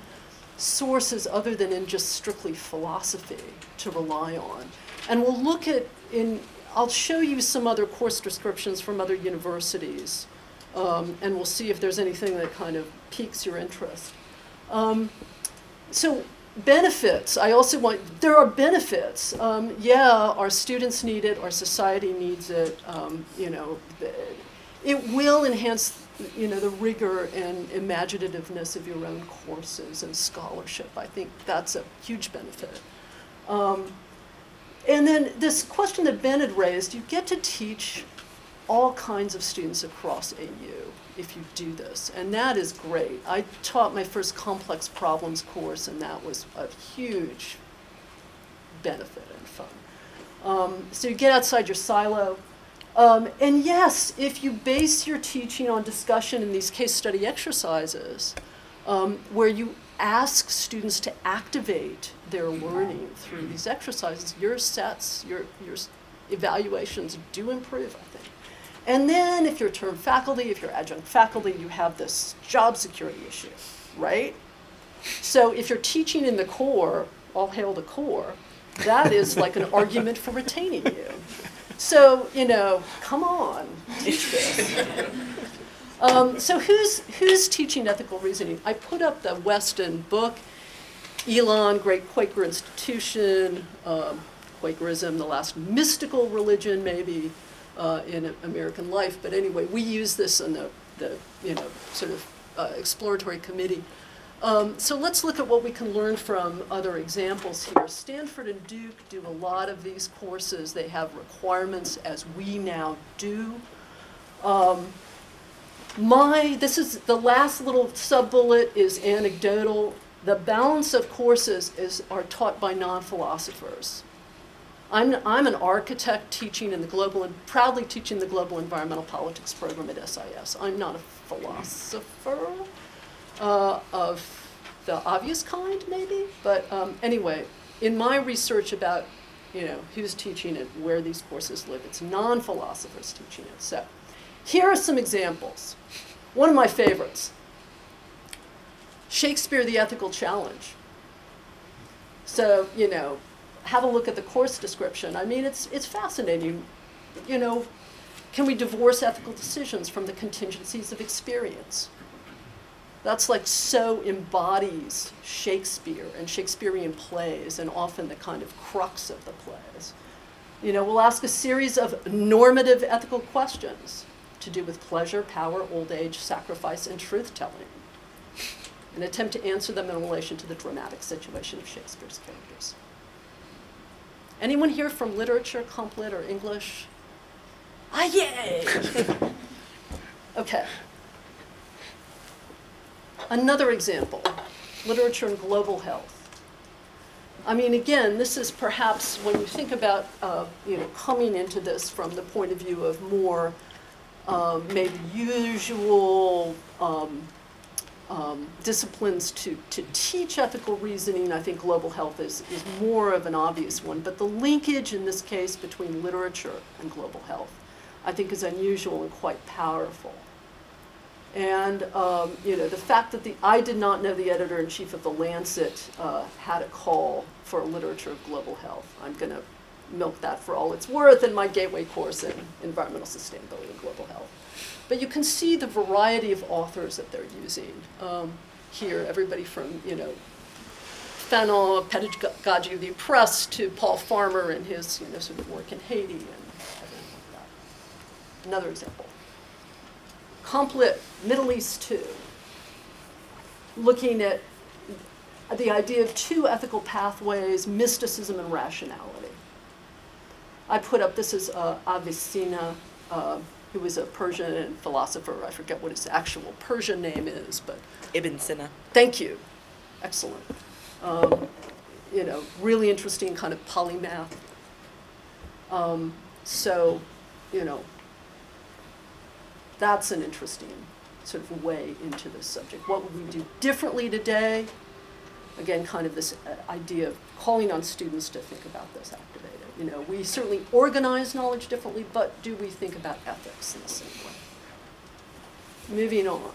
sources other than in just strictly philosophy to rely on. And we'll look at in. I'll show you some other course descriptions from other universities, um, and we'll see if there's anything that kind of piques your interest. Um, so benefits. I also want. There are benefits. Um, yeah, our students need it. Our society needs it. Um, you know, it will enhance. You know, the rigor and imaginativeness of your own courses and scholarship. I think that's a huge benefit. Um, and then this question that Ben had raised, you get to teach all kinds of students across AU if you do this, and that is great. I taught my first complex problems course, and that was a huge benefit and fun. Um, so you get outside your silo. Um, and yes, if you base your teaching on discussion in these case study exercises, um, where you ask students to activate their learning through these exercises, your sets, your, your evaluations do improve, I think. And then if you're term faculty, if you're adjunct faculty, you have this job security issue, right? So if you're teaching in the core, all hail the core, that is like an argument for retaining you. So, you know, come on, teach this. Um, so who's, who's teaching ethical reasoning? I put up the Weston book, Elon, Great Quaker Institution, um, Quakerism, the last mystical religion maybe uh, in American life. But anyway, we use this in the, the you know, sort of uh, exploratory committee. Um, so let's look at what we can learn from other examples here. Stanford and Duke do a lot of these courses. They have requirements as we now do. Um, my, this is, the last little sub-bullet is anecdotal. The balance of courses is, are taught by non-philosophers. I'm, I'm an architect teaching in the global, and proudly teaching the global environmental politics program at SIS. I'm not a philosopher uh, of the obvious kind, maybe. But um, anyway, in my research about, you know, who's teaching it, where these courses live, it's non-philosophers teaching it. So here are some examples. One of my favorites, Shakespeare, the Ethical Challenge. So, you know, have a look at the course description. I mean, it's, it's fascinating. You know, can we divorce ethical decisions from the contingencies of experience? That's like so embodies Shakespeare and Shakespearean plays and often the kind of crux of the plays. You know, we'll ask a series of normative ethical questions to do with pleasure, power, old age, sacrifice, and truth telling. And attempt to answer them in relation to the dramatic situation of Shakespeare's characters. Anyone here from literature, comp lit, or English? Ah, yay! okay. Another example, literature and global health. I mean, again, this is perhaps when you think about, uh, you know, coming into this from the point of view of more um, maybe usual um, um, disciplines to, to teach ethical reasoning, I think global health is, is more of an obvious one. But the linkage in this case between literature and global health, I think is unusual and quite powerful. And um, you know the fact that the I did not know the editor in chief of the Lancet uh, had a call for a literature of global health. I'm going to milk that for all it's worth in my gateway course in environmental sustainability and global health. But you can see the variety of authors that they're using um, here. Everybody from you know Fanon, Pedagogy of the Oppressed to Paul Farmer and his you know sort of work in Haiti and. Another example. Complit Middle East 2, looking at the idea of two ethical pathways, mysticism and rationality. I put up, this is uh, Avicenna, uh, who was a Persian philosopher. I forget what his actual Persian name is, but Ibn Sina. thank you. Excellent. Um, you know, really interesting kind of polymath. Um, so, you know, that's an interesting sort of way into this subject. What would we do differently today? Again, kind of this uh, idea of calling on students to think about this activated. You know, we certainly organize knowledge differently, but do we think about ethics in the same way? Moving on.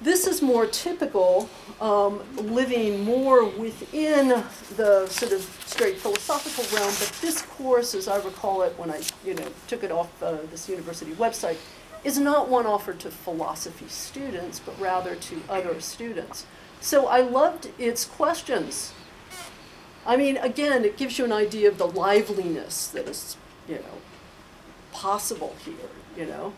This is more typical, um, living more within the sort of straight philosophical realm, but this course, as I recall it when I you know, took it off uh, this university website, is not one offered to philosophy students, but rather to other students. So I loved its questions. I mean, again, it gives you an idea of the liveliness that is, you know, possible here, you know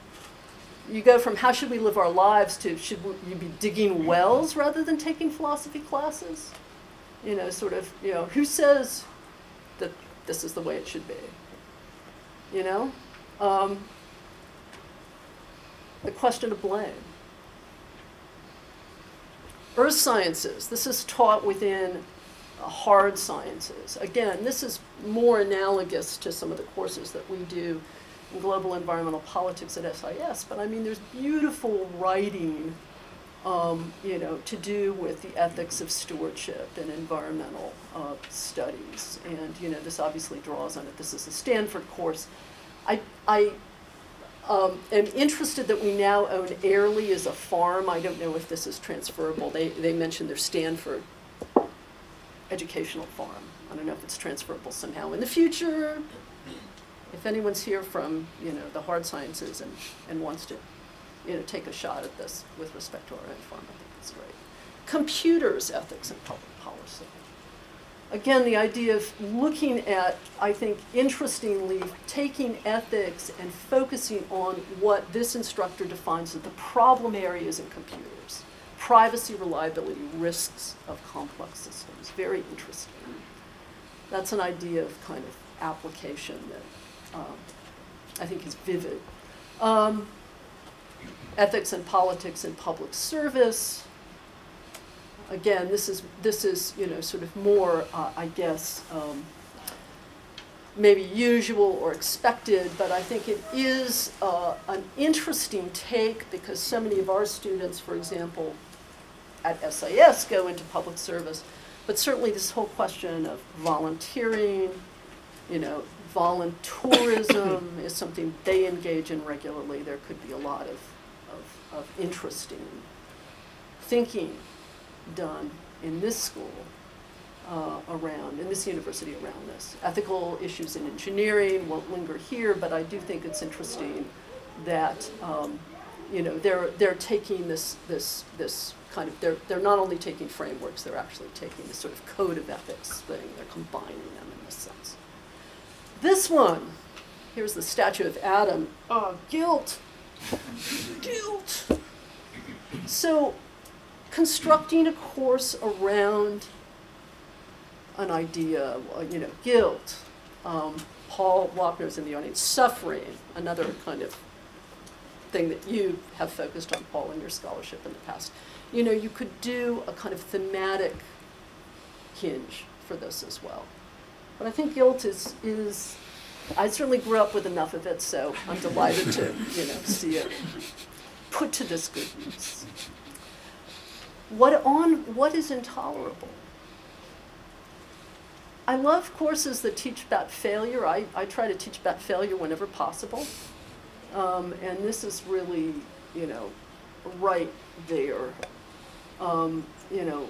you go from how should we live our lives to should you be digging wells rather than taking philosophy classes? You know, sort of, you know, who says that this is the way it should be? You know? Um, the question of blame. Earth sciences, this is taught within hard sciences. Again, this is more analogous to some of the courses that we do in global environmental politics at SIS, but I mean, there's beautiful writing um, you know, to do with the ethics of stewardship and environmental uh, studies. And, you know, this obviously draws on it. This is a Stanford course. I, I um, am interested that we now own Airlie as a farm. I don't know if this is transferable. They, they mentioned their Stanford educational farm. I don't know if it's transferable somehow in the future. If anyone's here from, you know, the hard sciences and, and wants to, you know, take a shot at this with respect to our own farm, I think it's great. Computers, ethics, and public policy. Again, the idea of looking at, I think, interestingly, taking ethics and focusing on what this instructor defines as the problem areas in computers. Privacy, reliability, risks of complex systems. Very interesting. That's an idea of kind of application that um, I think is vivid. Um, ethics and politics in public service. Again, this is this is you know sort of more, uh, I guess, um, maybe usual or expected, but I think it is uh, an interesting take because so many of our students, for example, at SIS go into public service, but certainly this whole question of volunteering, you know, voluntourism is something they engage in regularly. There could be a lot of, of, of interesting thinking done in this school uh, around, in this university around this. Ethical issues in engineering won't linger here, but I do think it's interesting that um, you know they're they're taking this this this kind of they're they're not only taking frameworks, they're actually taking this sort of code of ethics thing. They're combining them in this sense. This one, here's the statue of Adam. Oh, guilt, guilt. So, constructing a course around an idea, you know, guilt. Um, Paul Wapner's in the audience. Suffering, another kind of thing that you have focused on, Paul, in your scholarship in the past. You know, you could do a kind of thematic hinge for this as well. But I think guilt is, is I certainly grew up with enough of it, so I'm delighted to, you know, see it put to this good use. What on what is intolerable? I love courses that teach about failure. I, I try to teach about failure whenever possible. Um, and this is really, you know, right there. Um, you know,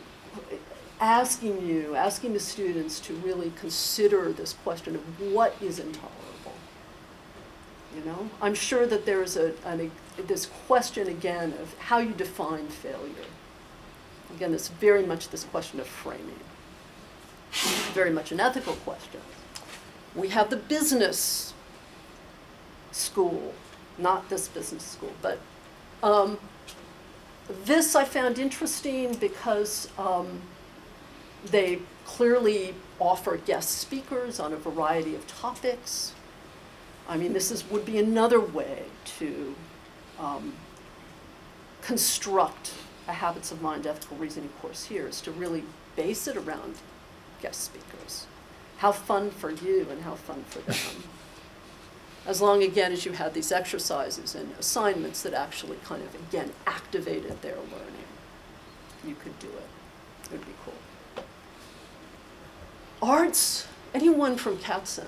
asking you, asking the students to really consider this question of what is intolerable. You know, I'm sure that there's a, an, this question again of how you define failure. Again, it's very much this question of framing very much an ethical question. We have the business school, not this business school, but um, this I found interesting because um, they clearly offer guest speakers on a variety of topics. I mean, this is, would be another way to um, construct a habits of mind ethical reasoning course here, is to really base it around guest speakers. How fun for you and how fun for them. As long, again, as you had these exercises and assignments that actually kind of, again, activated their learning, you could do it. It would be cool. Arts, anyone from Katzen?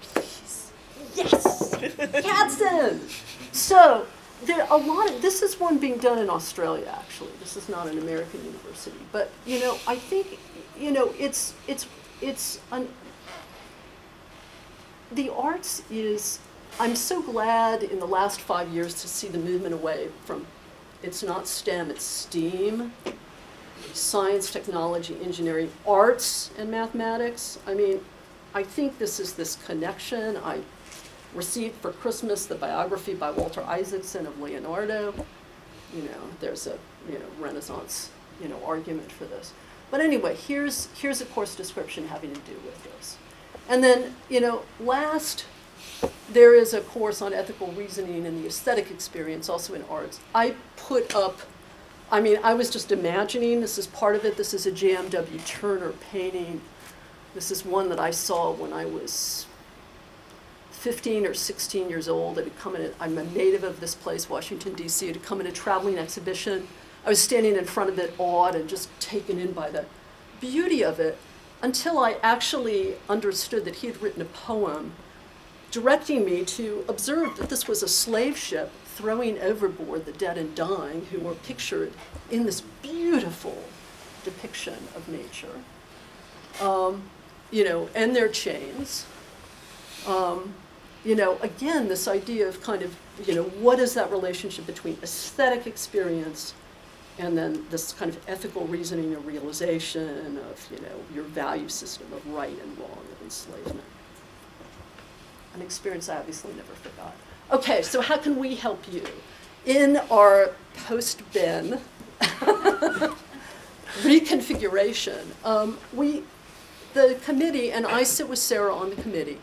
Please. Yes! Katzen! So, there are a lot of this is one being done in Australia actually. This is not an American university, but you know I think you know it's it's it's an the arts is. I'm so glad in the last five years to see the movement away from it's not STEM, it's STEAM, science, technology, engineering, arts, and mathematics. I mean, I think this is this connection. I received for Christmas the biography by Walter Isaacson of Leonardo. You know, there's a you know Renaissance you know argument for this. But anyway, here's here's a course description having to do with this. And then you know, last there is a course on ethical reasoning and the aesthetic experience, also in arts. I put up. I mean, I was just imagining this is part of it. This is a J.M.W. Turner painting. This is one that I saw when I was 15 or 16 years old. It had come in, a, I'm a native of this place, Washington, D.C. It had come in a traveling exhibition. I was standing in front of it awed and just taken in by the beauty of it until I actually understood that he had written a poem directing me to observe that this was a slave ship throwing overboard the dead and dying who were pictured in this beautiful depiction of nature. Um, you know, and their chains. Um, you know, again, this idea of kind of, you know, what is that relationship between aesthetic experience and then this kind of ethical reasoning or realization of, you know, your value system of right and wrong of enslavement. An experience I obviously never forgot. Okay, so how can we help you? In our post-bin reconfiguration, um, we, the committee, and I sit with Sarah on the committee,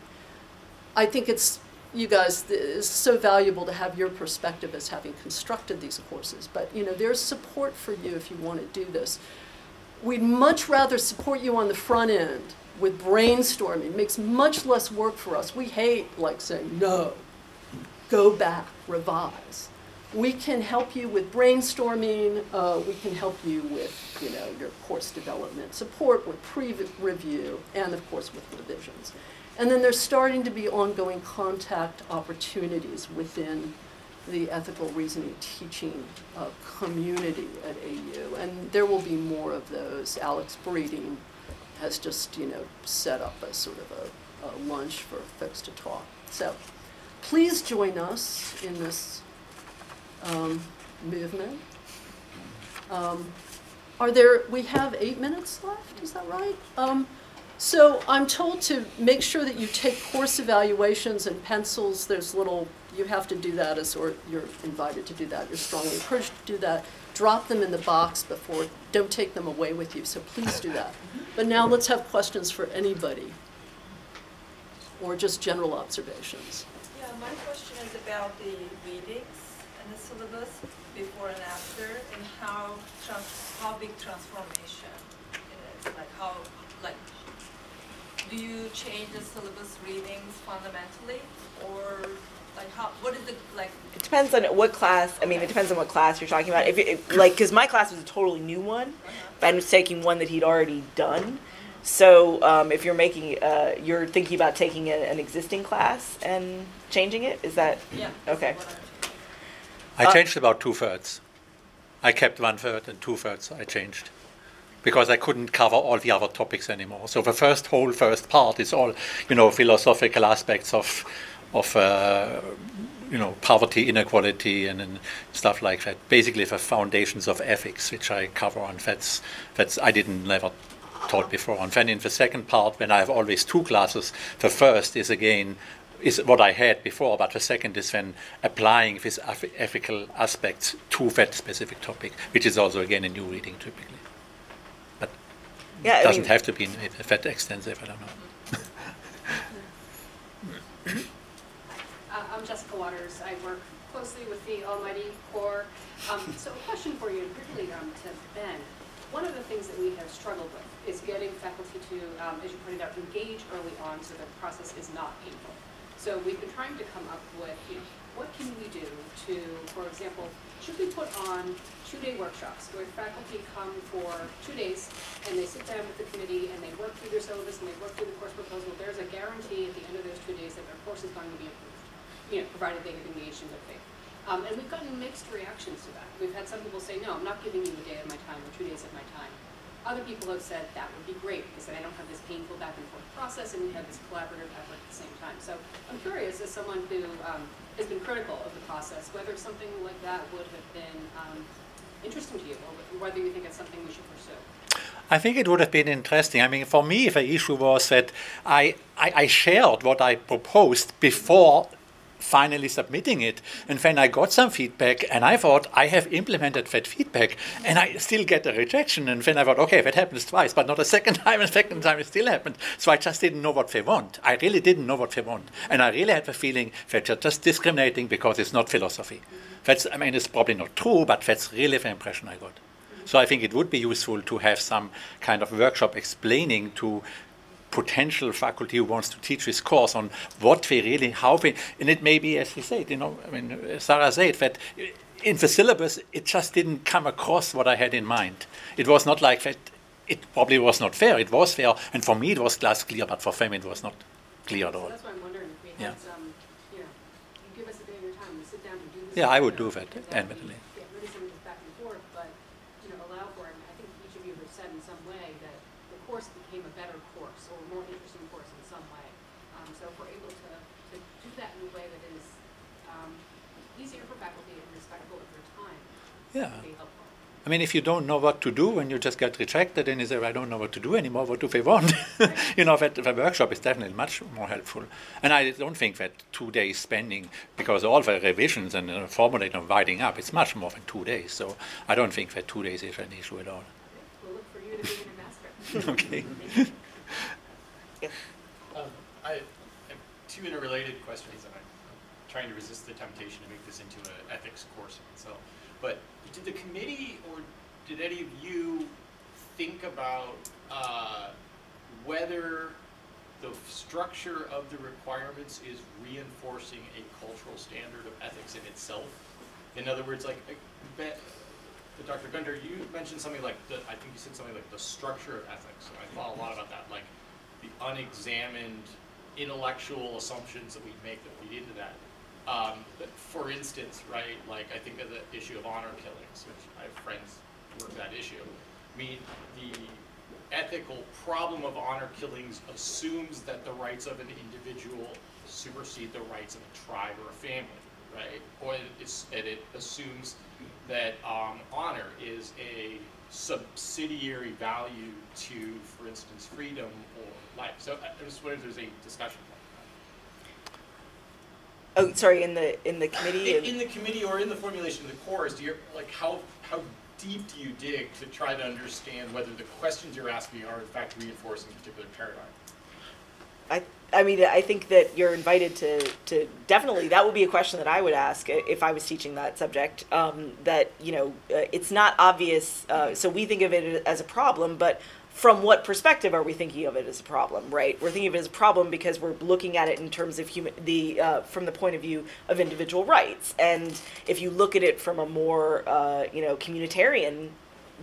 I think it's, you guys, it's so valuable to have your perspective as having constructed these courses. But, you know, there's support for you if you want to do this. We'd much rather support you on the front end with brainstorming. It makes much less work for us. We hate, like, saying, no, go back, revise. We can help you with brainstorming. Uh, we can help you with, you know, your course development support, with pre-review, and of course with revisions. And then there's starting to be ongoing contact opportunities within the ethical reasoning teaching uh, community at AU. And there will be more of those. Alex Breeding has just, you know, set up a sort of a, a lunch for folks to talk. So please join us in this um, movement. Um, are there, we have eight minutes left, is that right? Um, so I'm told to make sure that you take course evaluations and pencils. There's little, you have to do that as, or you're invited to do that. You're strongly encouraged to do that. Drop them in the box before, don't take them away with you, so please do that. But now let's have questions for anybody, or just general observations. Yeah, my question is about the readings in the syllabus before and after, and how how big transformation it is, like how, do you change the syllabus readings fundamentally, or like how? What is the like? It depends on what class. I mean, it depends on what class you're talking about. If, it, if like, because my class was a totally new one, uh-huh. but I was taking one that he'd already done. So um, if you're making, uh, you're thinking about taking a, an existing class and changing it. Is that yeah? Okay. I changed about two thirds. I kept one third and two thirds I changed because I couldn't cover all the other topics anymore. So the first whole first part is all, you know, philosophical aspects of, of uh, you know, poverty, inequality, and, and, stuff like that. Basically, the foundations of ethics, which I cover, and that's that's I didn't never taught before. And then in the second part, when I have always two classes, the first is again is what I had before, but the second is then applying these ethical aspects to that specific topic, which is also again a new reading typically. Yeah, it doesn't mean, have to be that extensive. I don't know. uh, I'm Jessica Waters. I work closely with the Almighty Core. Um, so a question for you, and particularly um, to Ben. One of the things that we have struggled with is getting faculty to, um, as you pointed out, engage early on so the process is not painful. So we've been trying to come up with, you know, what can we do to, for example, should we put on two-day workshops where faculty come for two days and they sit down with the committee and they work through their syllabus and they work through the course proposal. There's a guarantee at the end of those two days that their course is going to be improved, you know, provided they have engaged in good faith. Um, and we've gotten mixed reactions to that. We've had some people say, no, I'm not giving you a day of my time or two days of my time. Other people have said that would be great because then I don't have this painful back and forth process and we have this collaborative effort at the same time. So I'm curious, as someone who um, has been critical of the process, whether something like that would have been um, interesting to you, or whether you think it's something we should pursue. I think it would have been interesting. I mean, for me, the issue was that I, I, I shared what I proposed before finally submitting it. And then I got some feedback, and I thought I have implemented that feedback, and I still get a rejection. And then I thought, okay, that happens twice, but not a second time. And second time it still happened. So I just didn't know what they want. I really didn't know what they want, and I really had the feeling that you're just discriminating because it's not philosophy. That's, I mean, it's probably not true, but that's really the impression I got. So I think it would be useful to have some kind of workshop explaining to potential faculty who wants to teach this course on what we really, how we, and it may be, as he said, you know, I mean, Sarah said that in the syllabus, it just didn't come across what I had in mind. It was not like that. It probably was not fair. It was fair, and for me it was glass clear, but for them it was not clear at So all. that's why I'm wondering if we Yeah. had some, you know, you give us a day of your time, we sit down and do this. Yeah, I would do that, admittedly. we Get rid of some of this back and forth, but, you know, allow for it. And I think each of you have said in some way that the course became a better course or a more interesting course in some way. Um, so if we're able to, to do that in a way that is, um, easier for faculty and respectful of their time, Yeah. would be helpful. I mean, if you don't know what to do and you just get rejected, then you say, I don't know what to do anymore. What do they want? you know, that the workshop is definitely much more helpful. And I don't think that two days spending, because all the revisions and uh, formulating and writing up, it's much more than two days. So I don't think that two days is an issue at all. We'll look for you to be an ambassador. okay. Um, I have two interrelated questions, and I'm I'm trying to resist the temptation to make this into an ethics course myself. But did the committee or did any of you think about uh, whether the structure of the requirements is reinforcing a cultural standard of ethics in itself? In other words, like, Dr. Gunter, you mentioned something like the, I think you said something like the structure of ethics. And I thought a lot about that, like the unexamined intellectual assumptions that we make that lead into that. Um, for instance, right, like I think of the issue of honor killings, which I have friends who work that issue. I mean, the ethical problem of honor killings assumes that the rights of an individual supersede the rights of a tribe or a family, right? Or it's, and it assumes that um, honor is a subsidiary value to, for instance, freedom or life. So I just wonder if there's a discussion Oh, sorry, in the, in the committee? In, in the committee or in the formulation of the course, do you, like, how, how deep do you dig to try to understand whether the questions you're asking are in fact reinforcing a particular paradigm? I, I mean, I think that you're invited to, to definitely, that would be a question that I would ask if I was teaching that subject. Um, that, you know, uh, it's not obvious, uh, so we think of it as a problem, but from what perspective are we thinking of it as a problem, right? We're thinking of it as a problem because we're looking at it in terms of human, the, uh, from the point of view of individual rights. And if you look at it from a more, uh, you know, communitarian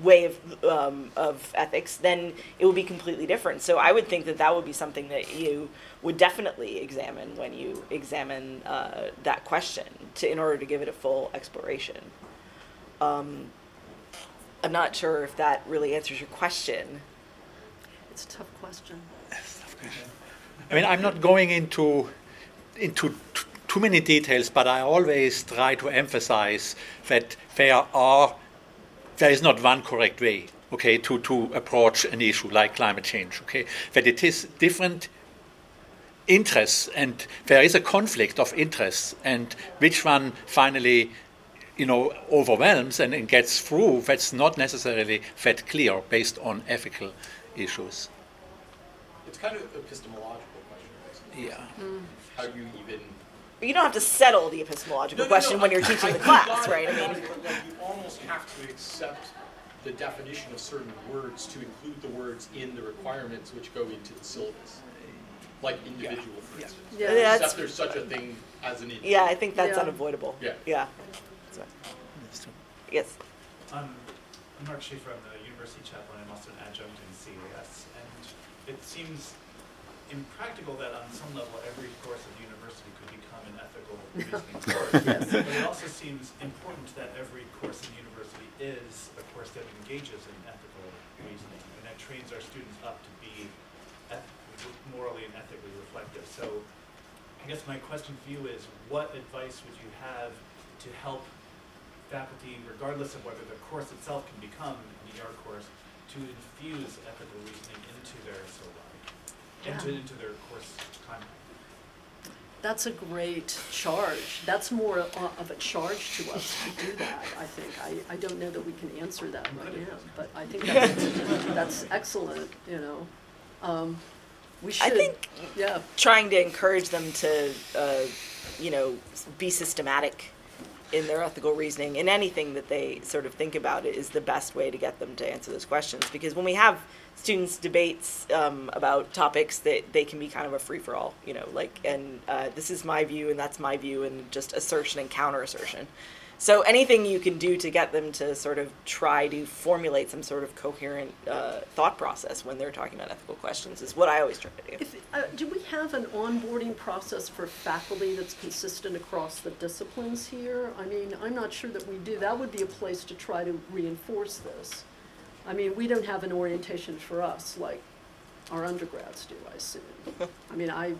way of um, of ethics, then it would be completely different. So I would think that that would be something that you would definitely examine when you examine uh, that question to in order to give it a full exploration. Um, I'm not sure if that really answers your question. It's a tough question. I mean, I'm not going into into too many details, but I always try to emphasize that there are there is not one correct way, okay, to, to approach an issue like climate change, okay, that it is different interests and there is a conflict of interests and which one finally you know overwhelms and, and gets through that's not necessarily that clear based on ethical issues It's kind of epistemological question, yeah hmm. How do you even You don't have to settle the epistemological No, no, no, question when you're teaching I- the I class, right? I mean, but, like, you almost have to accept the definition of certain words to include the words in the requirements which go into the syllabus. Like individual, for Yeah. instance. Yeah. right? That's- Except there's such a thing as an individual. yeah, I think that's Yeah. unavoidable. Yeah. Yeah. So, yes. I'm Mark Schaefer, I'm the university chaplain, I'm also an adjunct in CAS, and it seems impractical that on some level, every course at the university could become an ethical reasoning course. But it also seems important that every course in the university is a course that engages in ethical reasoning, and that trains our students up to be morally and ethically reflective. So I guess my question for you is, what advice would you have to help faculty, regardless of whether the course itself can become ER course, to infuse ethical reasoning into their syllabi, into, Yeah. into their course content? That's a great charge. That's more of a charge to us to do that, I think. I, I don't know that we can answer that right now, but I think that's, that's excellent, you know. Um, We I should, think yeah, trying to encourage them to, uh, you know, be systematic in their ethical reasoning in anything that they sort of think about it is the best way to get them to answer those questions. Because when we have students debates um, about topics, that they can be kind of a free for all, you know, like, and uh, this is my view and that's my view, and just assertion and counter assertion. So anything you can do to get them to sort of try to formulate some sort of coherent uh, thought process when they're talking about ethical questions is what I always try to do. If, uh, do we have an onboarding process for faculty that's consistent across the disciplines here? I mean, I'm not sure that we do. That would be a place to try to reinforce this. I mean, we don't have an orientation for us like our undergrads do, I assume. I mean, I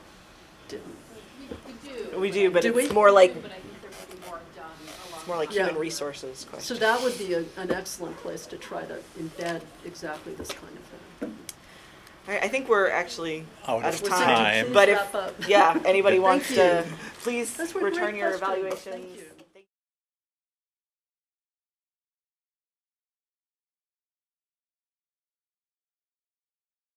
didn't. We, we do. We do, but Do it's we? more like But I think there could be more done along. It's more like Yeah. human resources So questions. that would be a, an excellent place to try to embed exactly this kind of thing. All right, I think we're actually Out out of of time, but if wrap up. yeah, anybody Thank wants to you. please Those were great return your questions. evaluations. Thank you.